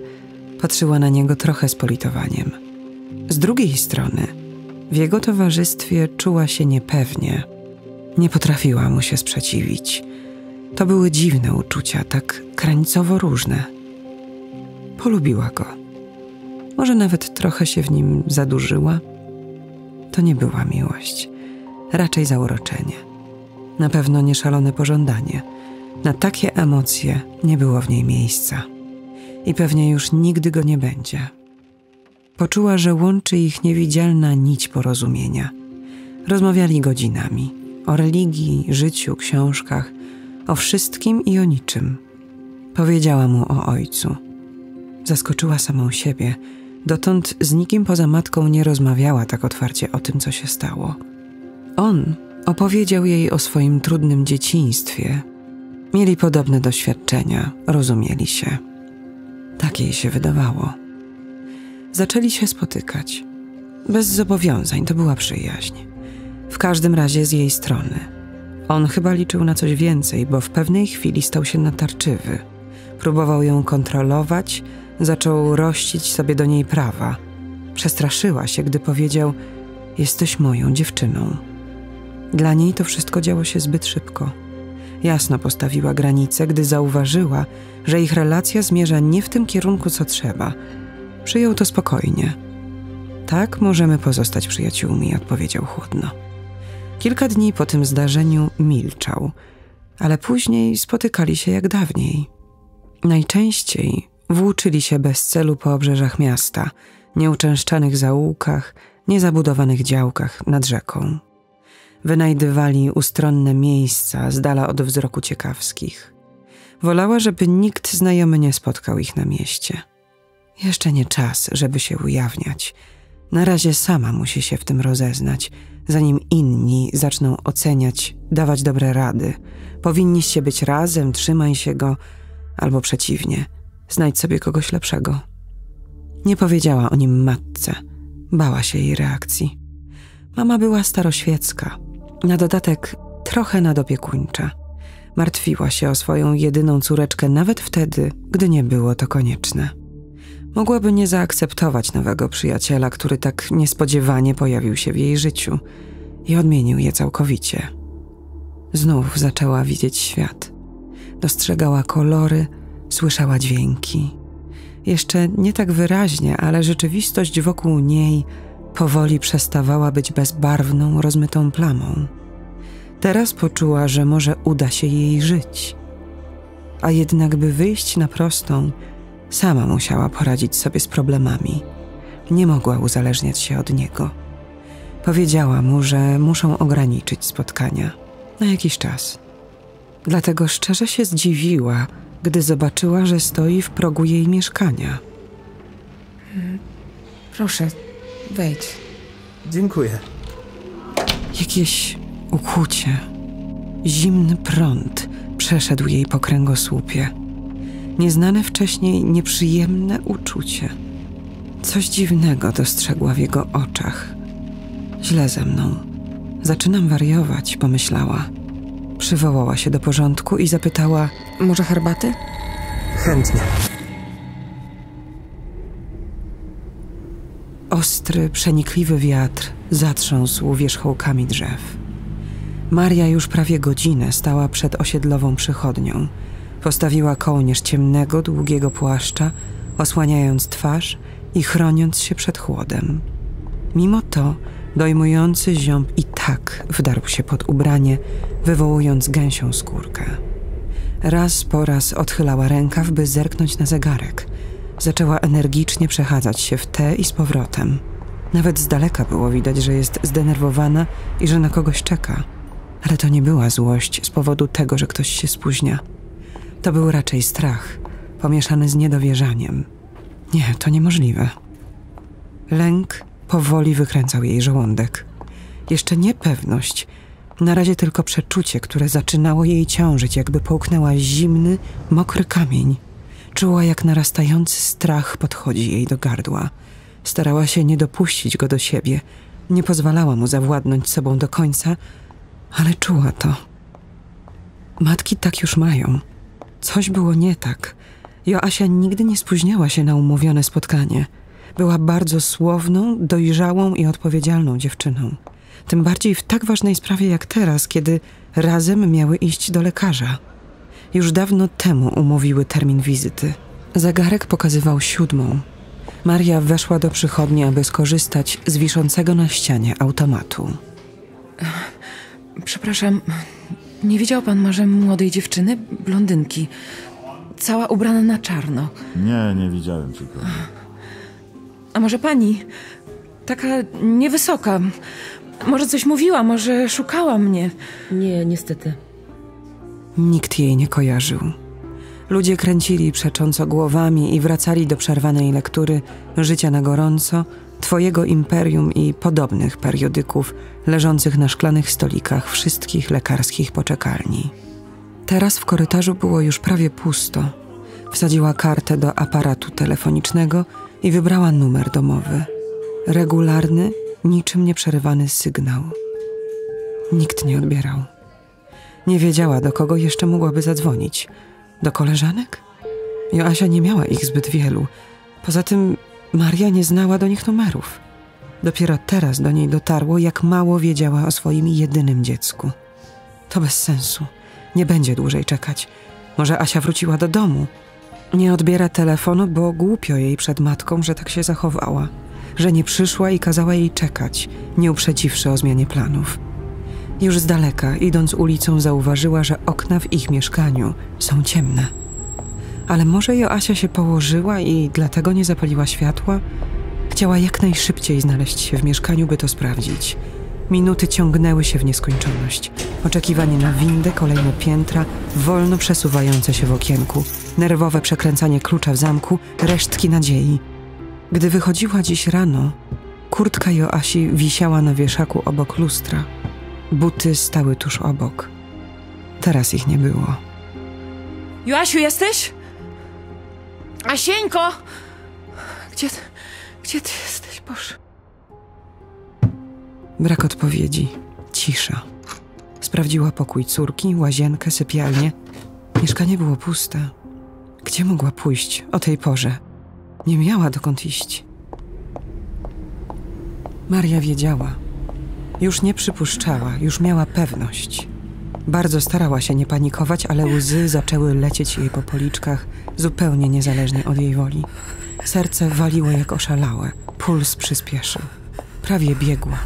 Speaker 4: Patrzyła na niego trochę z politowaniem. Z drugiej strony, w jego towarzystwie czuła się niepewnie. Nie potrafiła mu się sprzeciwić. To były dziwne uczucia, tak krańcowo różne. Polubiła go. Może nawet trochę się w nim zadłużyła. To nie była miłość, raczej zauroczenie. Na pewno nie szalone pożądanie. Na takie emocje nie było w niej miejsca. I pewnie już nigdy go nie będzie. Poczuła, że łączy ich niewidzialna nić porozumienia. Rozmawiali godzinami o religii, życiu, książkach, o wszystkim i o niczym. Powiedziała mu o ojcu. Zaskoczyła samą siebie. Dotąd z nikim poza matką nie rozmawiała tak otwarcie o tym, co się stało. On opowiedział jej o swoim trudnym dzieciństwie. Mieli podobne doświadczenia, rozumieli się. Tak jej się wydawało. Zaczęli się spotykać. Bez zobowiązań, to była przyjaźń. W każdym razie z jej strony. On chyba liczył na coś więcej, bo w pewnej chwili stał się natarczywy. Próbował ją kontrolować, zaczął rościć sobie do niej prawa. Przestraszyła się, gdy powiedział: Jesteś moją dziewczyną. Dla niej to wszystko działo się zbyt szybko. Jasno postawiła granice, gdy zauważyła, że ich relacja zmierza nie w tym kierunku, co trzeba. Przyjął to spokojnie. Tak, możemy pozostać przyjaciółmi, odpowiedział chłodno. Kilka dni po tym zdarzeniu milczał, ale później spotykali się jak dawniej. Najczęściej Włóczyli się bez celu po obrzeżach miasta, nieuczęszczanych zaułkach, niezabudowanych działkach nad rzeką. Wynajdywali ustronne miejsca z dala od wzroku ciekawskich. Wolała, żeby nikt znajomy nie spotkał ich na mieście. Jeszcze nie czas, żeby się ujawniać. Na razie sama musi się w tym rozeznać, zanim inni zaczną oceniać, dawać dobre rady. Powinniście być razem, trzymaj się go, albo przeciwnie, znajdź sobie kogoś lepszego. Nie powiedziała o nim matce, bała się jej reakcji. Mama była staroświecka, na dodatek trochę nadopiekuńcza. Martwiła się o swoją jedyną córeczkę nawet wtedy, gdy nie było to konieczne. Mogłaby nie zaakceptować nowego przyjaciela, który tak niespodziewanie pojawił się w jej życiu i odmienił je całkowicie. Znów zaczęła widzieć świat. Dostrzegała kolory, słyszała dźwięki. Jeszcze nie tak wyraźnie, ale rzeczywistość wokół niej powoli przestawała być bezbarwną, rozmytą plamą. Teraz poczuła, że może uda się jej żyć. A jednak, by wyjść na prostą, sama musiała poradzić sobie z problemami. Nie mogła uzależniać się od niego. Powiedziała mu, że muszą ograniczyć spotkania na jakiś czas. Dlatego szczerze się zdziwiła, gdy zobaczyła, że stoi w progu jej mieszkania.
Speaker 9: Proszę, wejdź.
Speaker 11: Dziękuję.
Speaker 4: Jakieś ukłucie, zimny prąd przeszedł jej po kręgosłupie. Nieznane wcześniej nieprzyjemne uczucie. Coś dziwnego dostrzegła w jego oczach. Źle ze mną. Zaczynam wariować, pomyślała. Przywołała się do porządku i zapytała:
Speaker 6: Może herbaty?
Speaker 11: Chętnie.
Speaker 4: Ostry, przenikliwy wiatr zatrząsł wierzchołkami drzew. Maria już prawie godzinę stała przed osiedlową przychodnią. Postawiła kołnierz ciemnego, długiego płaszcza, osłaniając twarz i chroniąc się przed chłodem. Mimo to dojmujący ziąb i tak wdarł się pod ubranie, wywołując gęsią skórkę. Raz po raz odchylała rękaw, by zerknąć na zegarek. Zaczęła energicznie przechadzać się w te i z powrotem. Nawet z daleka było widać, że jest zdenerwowana i że na kogoś czeka. Ale to nie była złość z powodu tego, że ktoś się spóźnia. To był raczej strach, pomieszany z niedowierzaniem. Nie, to niemożliwe. Lęk powoli wykręcał jej żołądek. Jeszcze niepewność, na razie tylko przeczucie, które zaczynało jej ciążyć, jakby połknęła zimny, mokry kamień. Czuła, jak narastający strach podchodzi jej do gardła. Starała się nie dopuścić go do siebie, nie pozwalała mu zawładnąć sobą do końca, ale czuła to. Matki tak już mają. Coś było nie tak. Joasia nigdy nie spóźniała się na umówione spotkanie. Była bardzo słowną, dojrzałą i odpowiedzialną dziewczyną. Tym bardziej w tak ważnej sprawie jak teraz, kiedy razem miały iść do lekarza. Już dawno temu umówiły termin wizyty. Zegarek pokazywał siódmą. Maria weszła do przychodni, aby skorzystać z wiszącego na ścianie automatu.
Speaker 9: Przepraszam, nie widział pan może młodej dziewczyny, blondynki, cała ubrana na czarno.
Speaker 12: Nie, nie widziałem tylko.
Speaker 9: A może pani? Taka niewysoka. Może coś mówiła, może szukała mnie.
Speaker 6: Nie, niestety.
Speaker 4: Nikt jej nie kojarzył. Ludzie kręcili przecząco głowami i wracali do przerwanej lektury Życia na gorąco, Twojego imperium i podobnych periodyków leżących na szklanych stolikach wszystkich lekarskich poczekalni. Teraz w korytarzu było już prawie pusto. Wsadziła kartę do aparatu telefonicznego i wybrała numer domowy. Regularny, niczym nieprzerywany sygnał. Nikt nie odbierał. Nie wiedziała, do kogo jeszcze mogłaby zadzwonić. Do koleżanek? Joasia nie miała ich zbyt wielu. Poza tym Maria nie znała do nich numerów. Dopiero teraz do niej dotarło, jak mało wiedziała o swoim jedynym dziecku. To bez sensu. Nie będzie dłużej czekać. Może Asia wróciła do domu. Nie odbiera telefonu, bo głupio jej przed matką, że tak się zachowała. Że nie przyszła i kazała jej czekać, nie uprzedziwszy o zmianie planów. Już z daleka, idąc ulicą, zauważyła, że okna w ich mieszkaniu są ciemne. Ale może Joasia się położyła i dlatego nie zapaliła światła? Chciała jak najszybciej znaleźć się w mieszkaniu, by to sprawdzić. Minuty ciągnęły się w nieskończoność. Oczekiwanie na windę, kolejne piętra, wolno przesuwające się w okienku, nerwowe przekręcanie klucza w zamku, resztki nadziei. Gdy wychodziła dziś rano, kurtka Joasi wisiała na wieszaku obok lustra. Buty stały tuż obok. Teraz ich nie było.
Speaker 10: Joasiu, jesteś? Asieńko! Gdzie, gdzie ty jesteś, Boże?
Speaker 4: Brak odpowiedzi. Cisza. Sprawdziła pokój córki, łazienkę, sypialnię. Mieszkanie było puste. Gdzie mogła pójść o tej porze? Nie miała dokąd iść. Maria wiedziała. Już nie przypuszczała, już miała pewność. Bardzo starała się nie panikować, ale łzy zaczęły lecieć jej po policzkach, zupełnie niezależnie od jej woli. Serce waliło jak oszalałe, puls przyspieszył. Prawie biegła.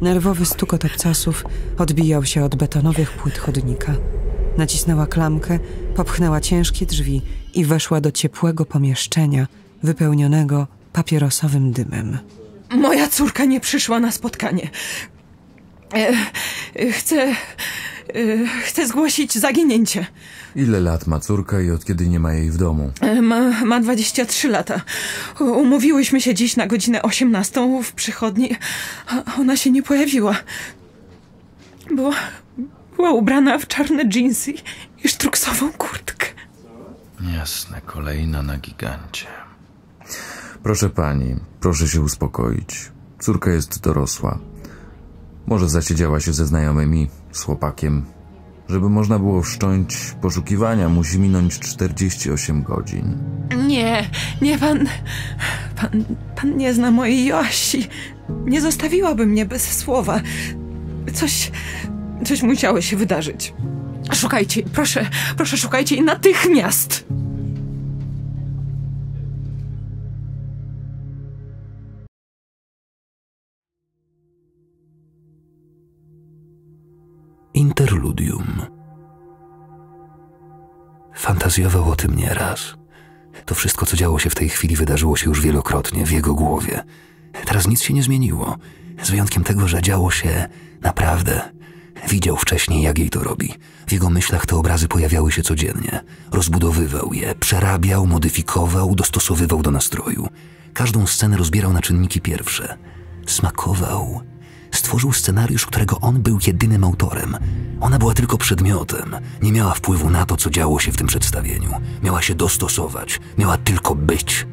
Speaker 4: Nerwowy stukot obcasów odbijał się od betonowych płyt chodnika. Nacisnęła klamkę, popchnęła ciężkie drzwi i weszła do ciepłego pomieszczenia, wypełnionego papierosowym dymem.
Speaker 10: Moja córka nie przyszła na spotkanie. E, chcę. E, chcę zgłosić zaginięcie.
Speaker 12: Ile lat ma córka i od kiedy nie ma jej w domu?
Speaker 10: E, Ma, ma 23 lata. Umówiłyśmy się dziś na godzinę 18 w przychodni. a Ona się nie pojawiła. Była, była ubrana w czarne dżinsy i sztruksową kurtkę.
Speaker 12: Jasne, kolejna na gigancie. Proszę pani, proszę się uspokoić. Córka jest dorosła. Może zasiedziała się ze znajomymi, z chłopakiem. Żeby można było wszcząć poszukiwania, musi minąć 48 godzin.
Speaker 10: Nie, nie pan. Pan, pan nie zna mojej Joasi. Nie zostawiłaby mnie bez słowa. Coś. Coś musiało się wydarzyć. Szukajcie, proszę, proszę, szukajcie jej natychmiast!
Speaker 2: Interludium. Fantazjował o tym nieraz. To wszystko, co działo się w tej chwili, wydarzyło się już wielokrotnie w jego głowie. Teraz nic się nie zmieniło, z wyjątkiem tego, że działo się naprawdę. Widział wcześniej, jak jej to robi. W jego myślach te obrazy pojawiały się codziennie. Rozbudowywał je, przerabiał, modyfikował, dostosowywał do nastroju. Każdą scenę rozbierał na czynniki pierwsze. Smakował. Stworzył scenariusz, którego on był jedynym autorem. Ona była tylko przedmiotem. Nie miała wpływu na to, co działo się w tym przedstawieniu. Miała się dostosować. Miała tylko być.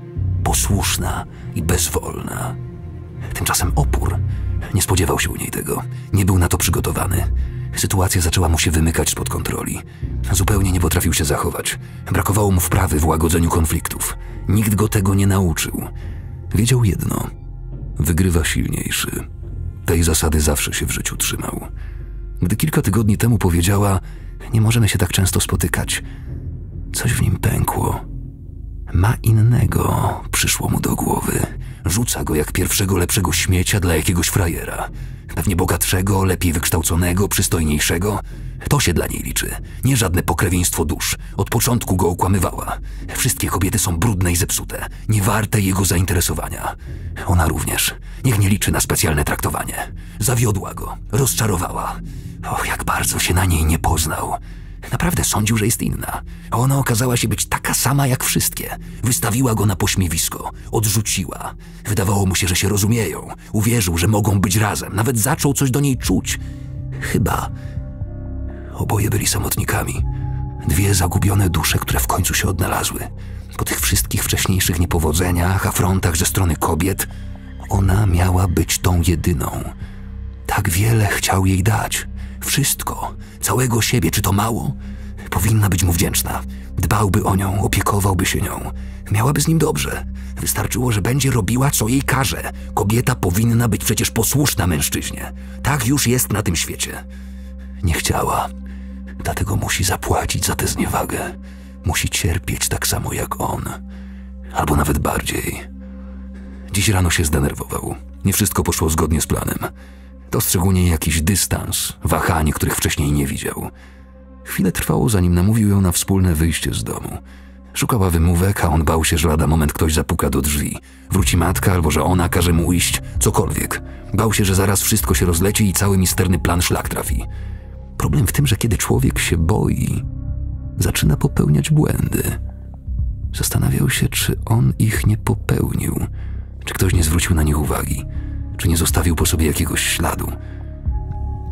Speaker 2: Posłuszna i bezwolna. Tymczasem opór. Nie spodziewał się u niej tego. Nie był na to przygotowany. Sytuacja zaczęła mu się wymykać spod kontroli. Zupełnie nie potrafił się zachować. Brakowało mu wprawy w łagodzeniu konfliktów. Nikt go tego nie nauczył. Wiedział jedno: wygrywa silniejszy. Tej zasady zawsze się w życiu trzymał. Gdy kilka tygodni temu powiedziała: Nie możemy się tak często spotykać, coś w nim pękło. Ma innego, przyszło mu do głowy. Rzuca go jak pierwszego lepszego śmiecia dla jakiegoś frajera. Pewnie bogatszego, lepiej wykształconego, przystojniejszego. To się dla niej liczy. Nie żadne pokrewieństwo dusz. Od początku go okłamywała. Wszystkie kobiety są brudne i zepsute, nie warte jego zainteresowania. Ona również. Niech nie liczy na specjalne traktowanie. Zawiodła go, rozczarowała. Och, jak bardzo się na niej nie poznał. Naprawdę sądził, że jest inna. A ona okazała się być taka sama jak wszystkie. Wystawiła go na pośmiewisko, odrzuciła. Wydawało mu się, że się rozumieją. Uwierzył, że mogą być razem. Nawet zaczął coś do niej czuć. Chyba. Oboje byli samotnikami. Dwie zagubione dusze, które w końcu się odnalazły. Po tych wszystkich wcześniejszych niepowodzeniach, afrontach ze strony kobiet, ona miała być tą jedyną. Tak wiele chciał jej dać. Wszystko, całego siebie, czy to mało? Powinna być mu wdzięczna. Dbałby o nią, opiekowałby się nią. Miałaby z nim dobrze. Wystarczyło, że będzie robiła, co jej każe. Kobieta powinna być przecież posłuszna mężczyźnie. Tak już jest na tym świecie. Nie chciała. Dlatego musi zapłacić za tę zniewagę. Musi cierpieć tak samo jak on. Albo nawet bardziej. Dziś rano się zdenerwował. Nie wszystko poszło zgodnie z planem. Dostrzegł niej jakiś dystans, wahanie, których wcześniej nie widział. Chwilę trwało, zanim namówił ją na wspólne wyjście z domu. Szukała wymówek, a on bał się, że lada moment ktoś zapuka do drzwi. Wróci matka, albo że ona każe mu iść, cokolwiek. Bał się, że zaraz wszystko się rozleci i cały misterny plan szlak trafi. Problem w tym, że kiedy człowiek się boi, zaczyna popełniać błędy. Zastanawiał się, czy on ich nie popełnił, czy ktoś nie zwrócił na nich uwagi, czy nie zostawił po sobie jakiegoś śladu.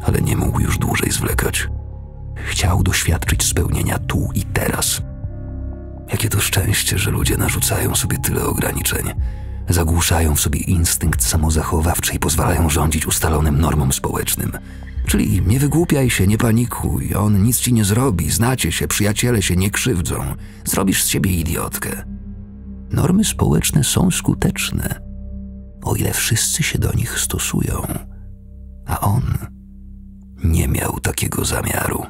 Speaker 2: Ale nie mógł już dłużej zwlekać. Chciał doświadczyć spełnienia tu i teraz. Jakie to szczęście, że ludzie narzucają sobie tyle ograniczeń. Zagłuszają w sobie instynkt samozachowawczy i pozwalają rządzić ustalonym normom społecznym. Czyli nie wygłupiaj się, nie panikuj, on nic ci nie zrobi, znacie się, przyjaciele się nie krzywdzą, zrobisz z siebie idiotkę. Normy społeczne są skuteczne, o ile wszyscy się do nich stosują, a on nie miał takiego zamiaru.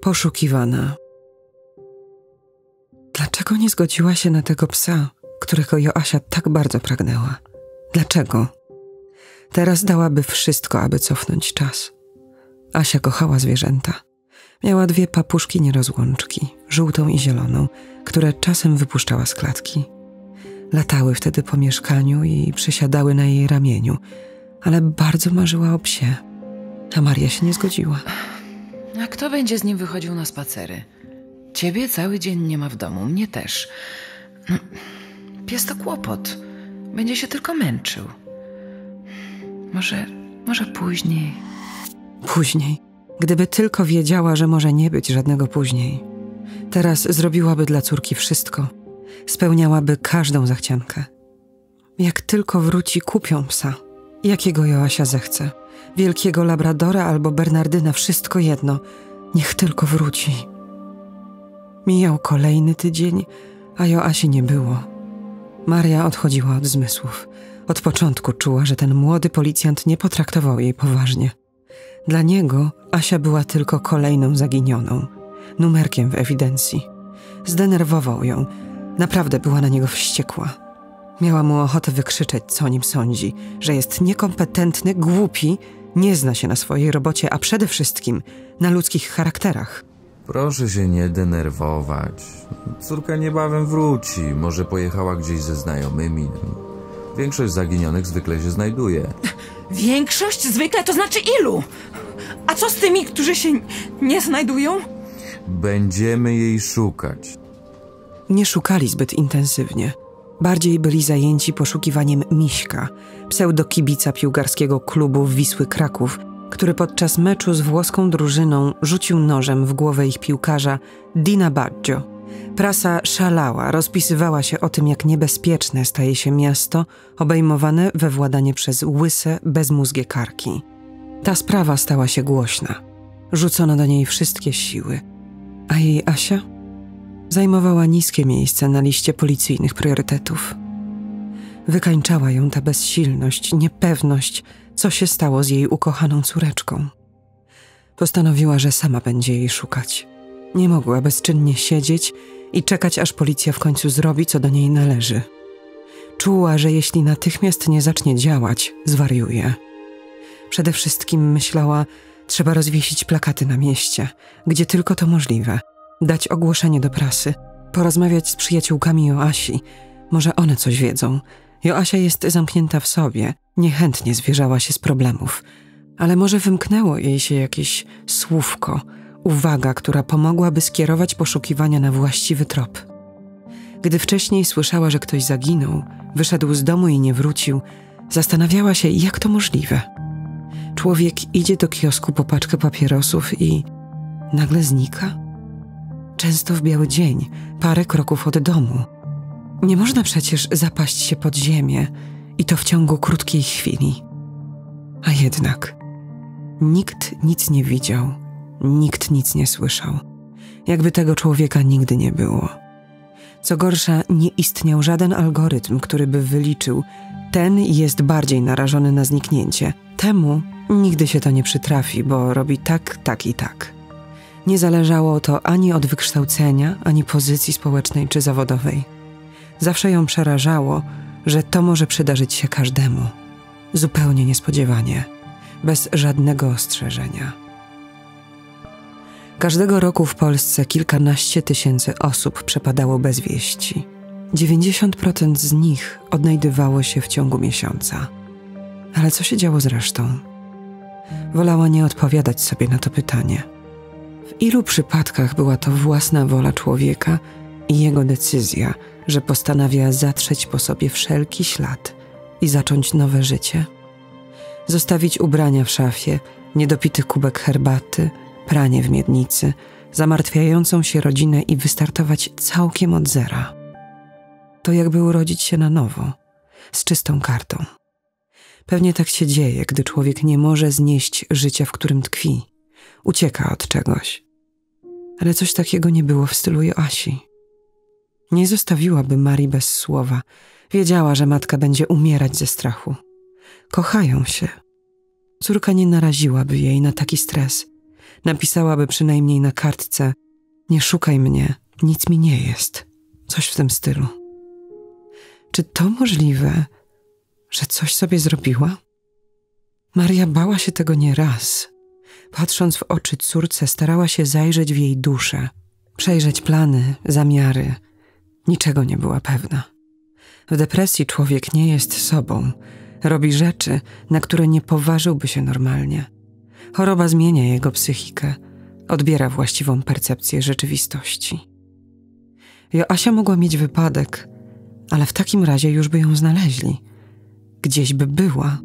Speaker 4: Poszukiwana. Dlaczego nie zgodziła się na tego psa, którego Joasia tak bardzo pragnęła? Dlaczego? Teraz dałaby wszystko, aby cofnąć czas. Asia kochała zwierzęta. Miała dwie papuszki nierozłączki, żółtą i zieloną, które czasem wypuszczała z klatki. Latały wtedy po mieszkaniu i przysiadały na jej ramieniu, ale bardzo marzyła o psie. A Maria się nie zgodziła.
Speaker 10: A kto będzie z nim wychodził na spacery? Ciebie cały dzień nie ma w domu, mnie też. No, pies to kłopot. Będzie się tylko męczył. Może, może później.
Speaker 4: Później, gdyby tylko wiedziała, że może nie być żadnego później. Teraz zrobiłaby dla córki wszystko. Spełniałaby każdą zachciankę. Jak tylko wróci, kupią psa. Jakiego Joasia zechce. Wielkiego labradora albo Bernardyna, wszystko jedno. Niech tylko wróci. Mijał kolejny tydzień, a Joasi nie było. Maria odchodziła od zmysłów. Od początku czuła, że ten młody policjant nie potraktował jej poważnie. Dla niego Asia była tylko kolejną zaginioną, numerkiem w ewidencji. Zdenerwował ją. Naprawdę była na niego wściekła. Miała mu ochotę wykrzyczeć, co o nim sądzi, że jest niekompetentny, głupi, nie zna się na swojej robocie, a przede wszystkim na ludzkich charakterach.
Speaker 12: Proszę się nie denerwować. Córka niebawem wróci. Może pojechała gdzieś ze znajomymi. Większość zaginionych zwykle się znajduje. (laughs)
Speaker 10: Większość zwykle to znaczy ilu? A co z tymi, którzy się nie znajdują?
Speaker 12: Będziemy jej szukać.
Speaker 4: Nie szukali zbyt intensywnie. Bardziej byli zajęci poszukiwaniem Miśka, pseudokibica piłgarskiego klubu Wisły Kraków, który podczas meczu z włoską drużyną rzucił nożem w głowę ich piłkarza Dina Baggio. Prasa szalała, rozpisywała się o tym, jak niebezpieczne staje się miasto obejmowane we władanie przez łyse, bezmózgie karki. Ta sprawa stała się głośna. Rzucono do niej wszystkie siły. A jej Asia zajmowała niskie miejsce na liście policyjnych priorytetów. Wykańczała ją ta bezsilność, niepewność, co się stało z jej ukochaną córeczką. Postanowiła, że sama będzie jej szukać. Nie mogła bezczynnie siedzieć i czekać, aż policja w końcu zrobi, co do niej należy. Czuła, że jeśli natychmiast nie zacznie działać, zwariuje. Przede wszystkim myślała, trzeba rozwiesić plakaty na mieście, gdzie tylko to możliwe, dać ogłoszenie do prasy, porozmawiać z przyjaciółkami Joasi. Może one coś wiedzą. Joasia jest zamknięta w sobie, niechętnie zwierzała się z problemów, ale może wymknęło jej się jakieś słówko, uwaga, która pomogłaby skierować poszukiwania na właściwy trop. Gdy wcześniej słyszała, że ktoś zaginął, wyszedł z domu i nie wrócił, zastanawiała się, jak to możliwe. Człowiek idzie do kiosku po paczkę papierosów i nagle znika. Często w biały dzień, parę kroków od domu. Nie można przecież zapaść się pod ziemię i to w ciągu krótkiej chwili. A jednak nikt nic nie widział, nikt nic nie słyszał, jakby tego człowieka nigdy nie było. Co gorsza, nie istniał żaden algorytm, który by wyliczył, ten jest bardziej narażony na zniknięcie. Temu nigdy się to nie przytrafi, bo robi tak, tak i tak. Nie zależało to ani od wykształcenia, ani pozycji społecznej czy zawodowej. Zawsze ją przerażało, że to może przydarzyć się każdemu. Zupełnie niespodziewanie, bez żadnego ostrzeżenia. Każdego roku w Polsce kilkanaście tysięcy osób przepadało bez wieści. 90% z nich odnajdywało się w ciągu miesiąca. Ale co się działo z resztą? Wolała nie odpowiadać sobie na to pytanie. W ilu przypadkach była to własna wola człowieka i jego decyzja, że postanawia zatrzeć po sobie wszelki ślad i zacząć nowe życie? Zostawić ubrania w szafie, niedopity kubek herbaty, pranie w miednicy, zamartwiającą się rodzinę i wystartować całkiem od zera. To jakby urodzić się na nowo, z czystą kartą. Pewnie tak się dzieje, gdy człowiek nie może znieść życia, w którym tkwi. Ucieka od czegoś. Ale coś takiego nie było w stylu Joasi. Nie zostawiłaby Marii bez słowa. Wiedziała, że matka będzie umierać ze strachu. Kochają się. Córka nie naraziłaby jej na taki stres. Napisałaby przynajmniej na kartce: Nie szukaj mnie, nic mi nie jest. Coś w tym stylu. Czy to możliwe, że coś sobie zrobiła? Maria bała się tego nie raz. Patrząc w oczy córce, starała się zajrzeć w jej duszę, przejrzeć plany, zamiary. Niczego nie była pewna. W depresji człowiek nie jest sobą. Robi rzeczy, na które nie poważyłby się normalnie. Choroba zmienia jego psychikę, odbiera właściwą percepcję rzeczywistości. Joasia mogła mieć wypadek, ale w takim razie już by ją znaleźli. Gdzieś by była.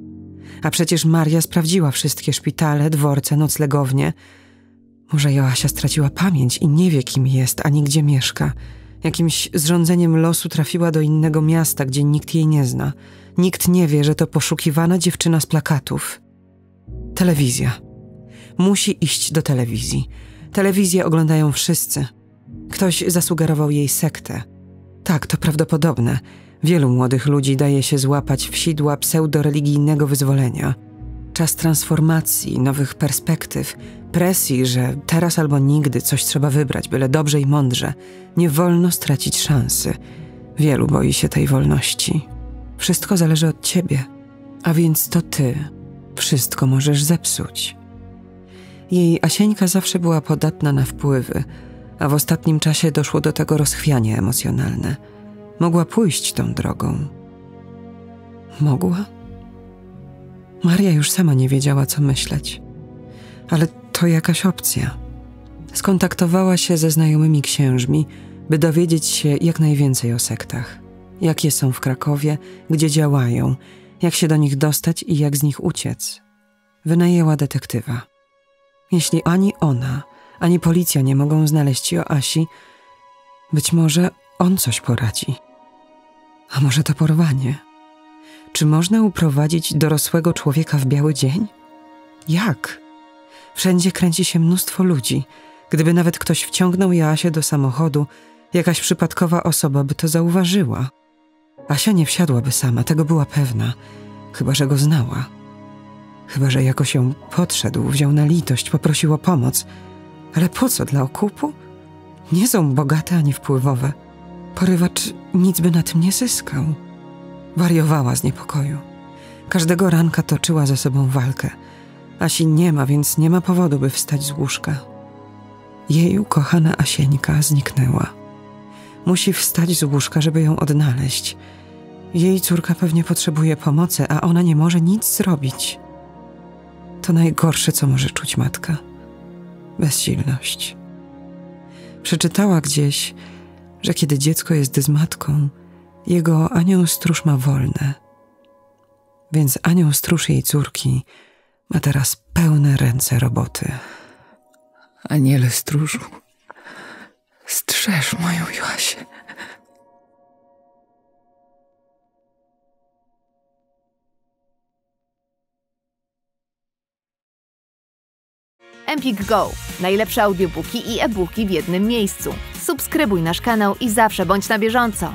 Speaker 4: A przecież Maria sprawdziła wszystkie szpitale, dworce, noclegownie. Może Joasia straciła pamięć i nie wie, kim jest, ani gdzie mieszka. Jakimś zrządzeniem losu trafiła do innego miasta, gdzie nikt jej nie zna. Nikt nie wie, że to poszukiwana dziewczyna z plakatów. Telewizja. Musi iść do telewizji. Telewizję oglądają wszyscy. Ktoś zasugerował jej sektę. Tak, to prawdopodobne. Wielu młodych ludzi daje się złapać w sidła pseudoreligijnego wyzwolenia. Czas transformacji, nowych perspektyw, presji, że teraz albo nigdy coś trzeba wybrać, byle dobrze i mądrze. Nie wolno stracić szansy. Wielu boi się tej wolności. Wszystko zależy od ciebie, a więc to ty wszystko możesz zepsuć. Jej Asieńka zawsze była podatna na wpływy, a w ostatnim czasie doszło do tego rozchwianie emocjonalne. Mogła pójść tą drogą. Mogła? Maria już sama nie wiedziała, co myśleć. Ale to jakaś opcja. Skontaktowała się ze znajomymi księżmi, by dowiedzieć się jak najwięcej o sektach. Jakie są w Krakowie, gdzie działają, jak się do nich dostać i jak z nich uciec. Wynajęła detektywa. Jeśli ani ona, ani policja nie mogą znaleźć Joasi, być może on coś poradzi. A może to porwanie? Czy można uprowadzić dorosłego człowieka w biały dzień? Jak? Wszędzie kręci się mnóstwo ludzi. Gdyby nawet ktoś wciągnął Joasię do samochodu, jakaś przypadkowa osoba by to zauważyła. Asia nie wsiadłaby sama, tego była pewna, chyba że go znała. Chyba że jakoś ją podszedł, wziął na litość, poprosił o pomoc. Ale po co dla okupu? Nie są bogate ani wpływowe. Porywacz nic by na tym nie zyskał. Wariowała z niepokoju. Każdego ranka toczyła ze sobą walkę. Asi nie ma, więc nie ma powodu, by wstać z łóżka. Jej ukochana Asieńka zniknęła. Musi wstać z łóżka, żeby ją odnaleźć. Jej córka pewnie potrzebuje pomocy, a ona nie może nic zrobić. To najgorsze, co może czuć matka. Bezsilność. Przeczytała gdzieś, że kiedy dziecko jest z matką, jego anioł stróż ma wolne. Więc anioł stróż jej córki ma teraz pełne ręce roboty.
Speaker 10: Aniele stróżu, strzeż moją Joasię.
Speaker 1: Empik Go. Najlepsze audiobooki i e-booki w jednym miejscu. Subskrybuj nasz kanał i zawsze bądź na bieżąco.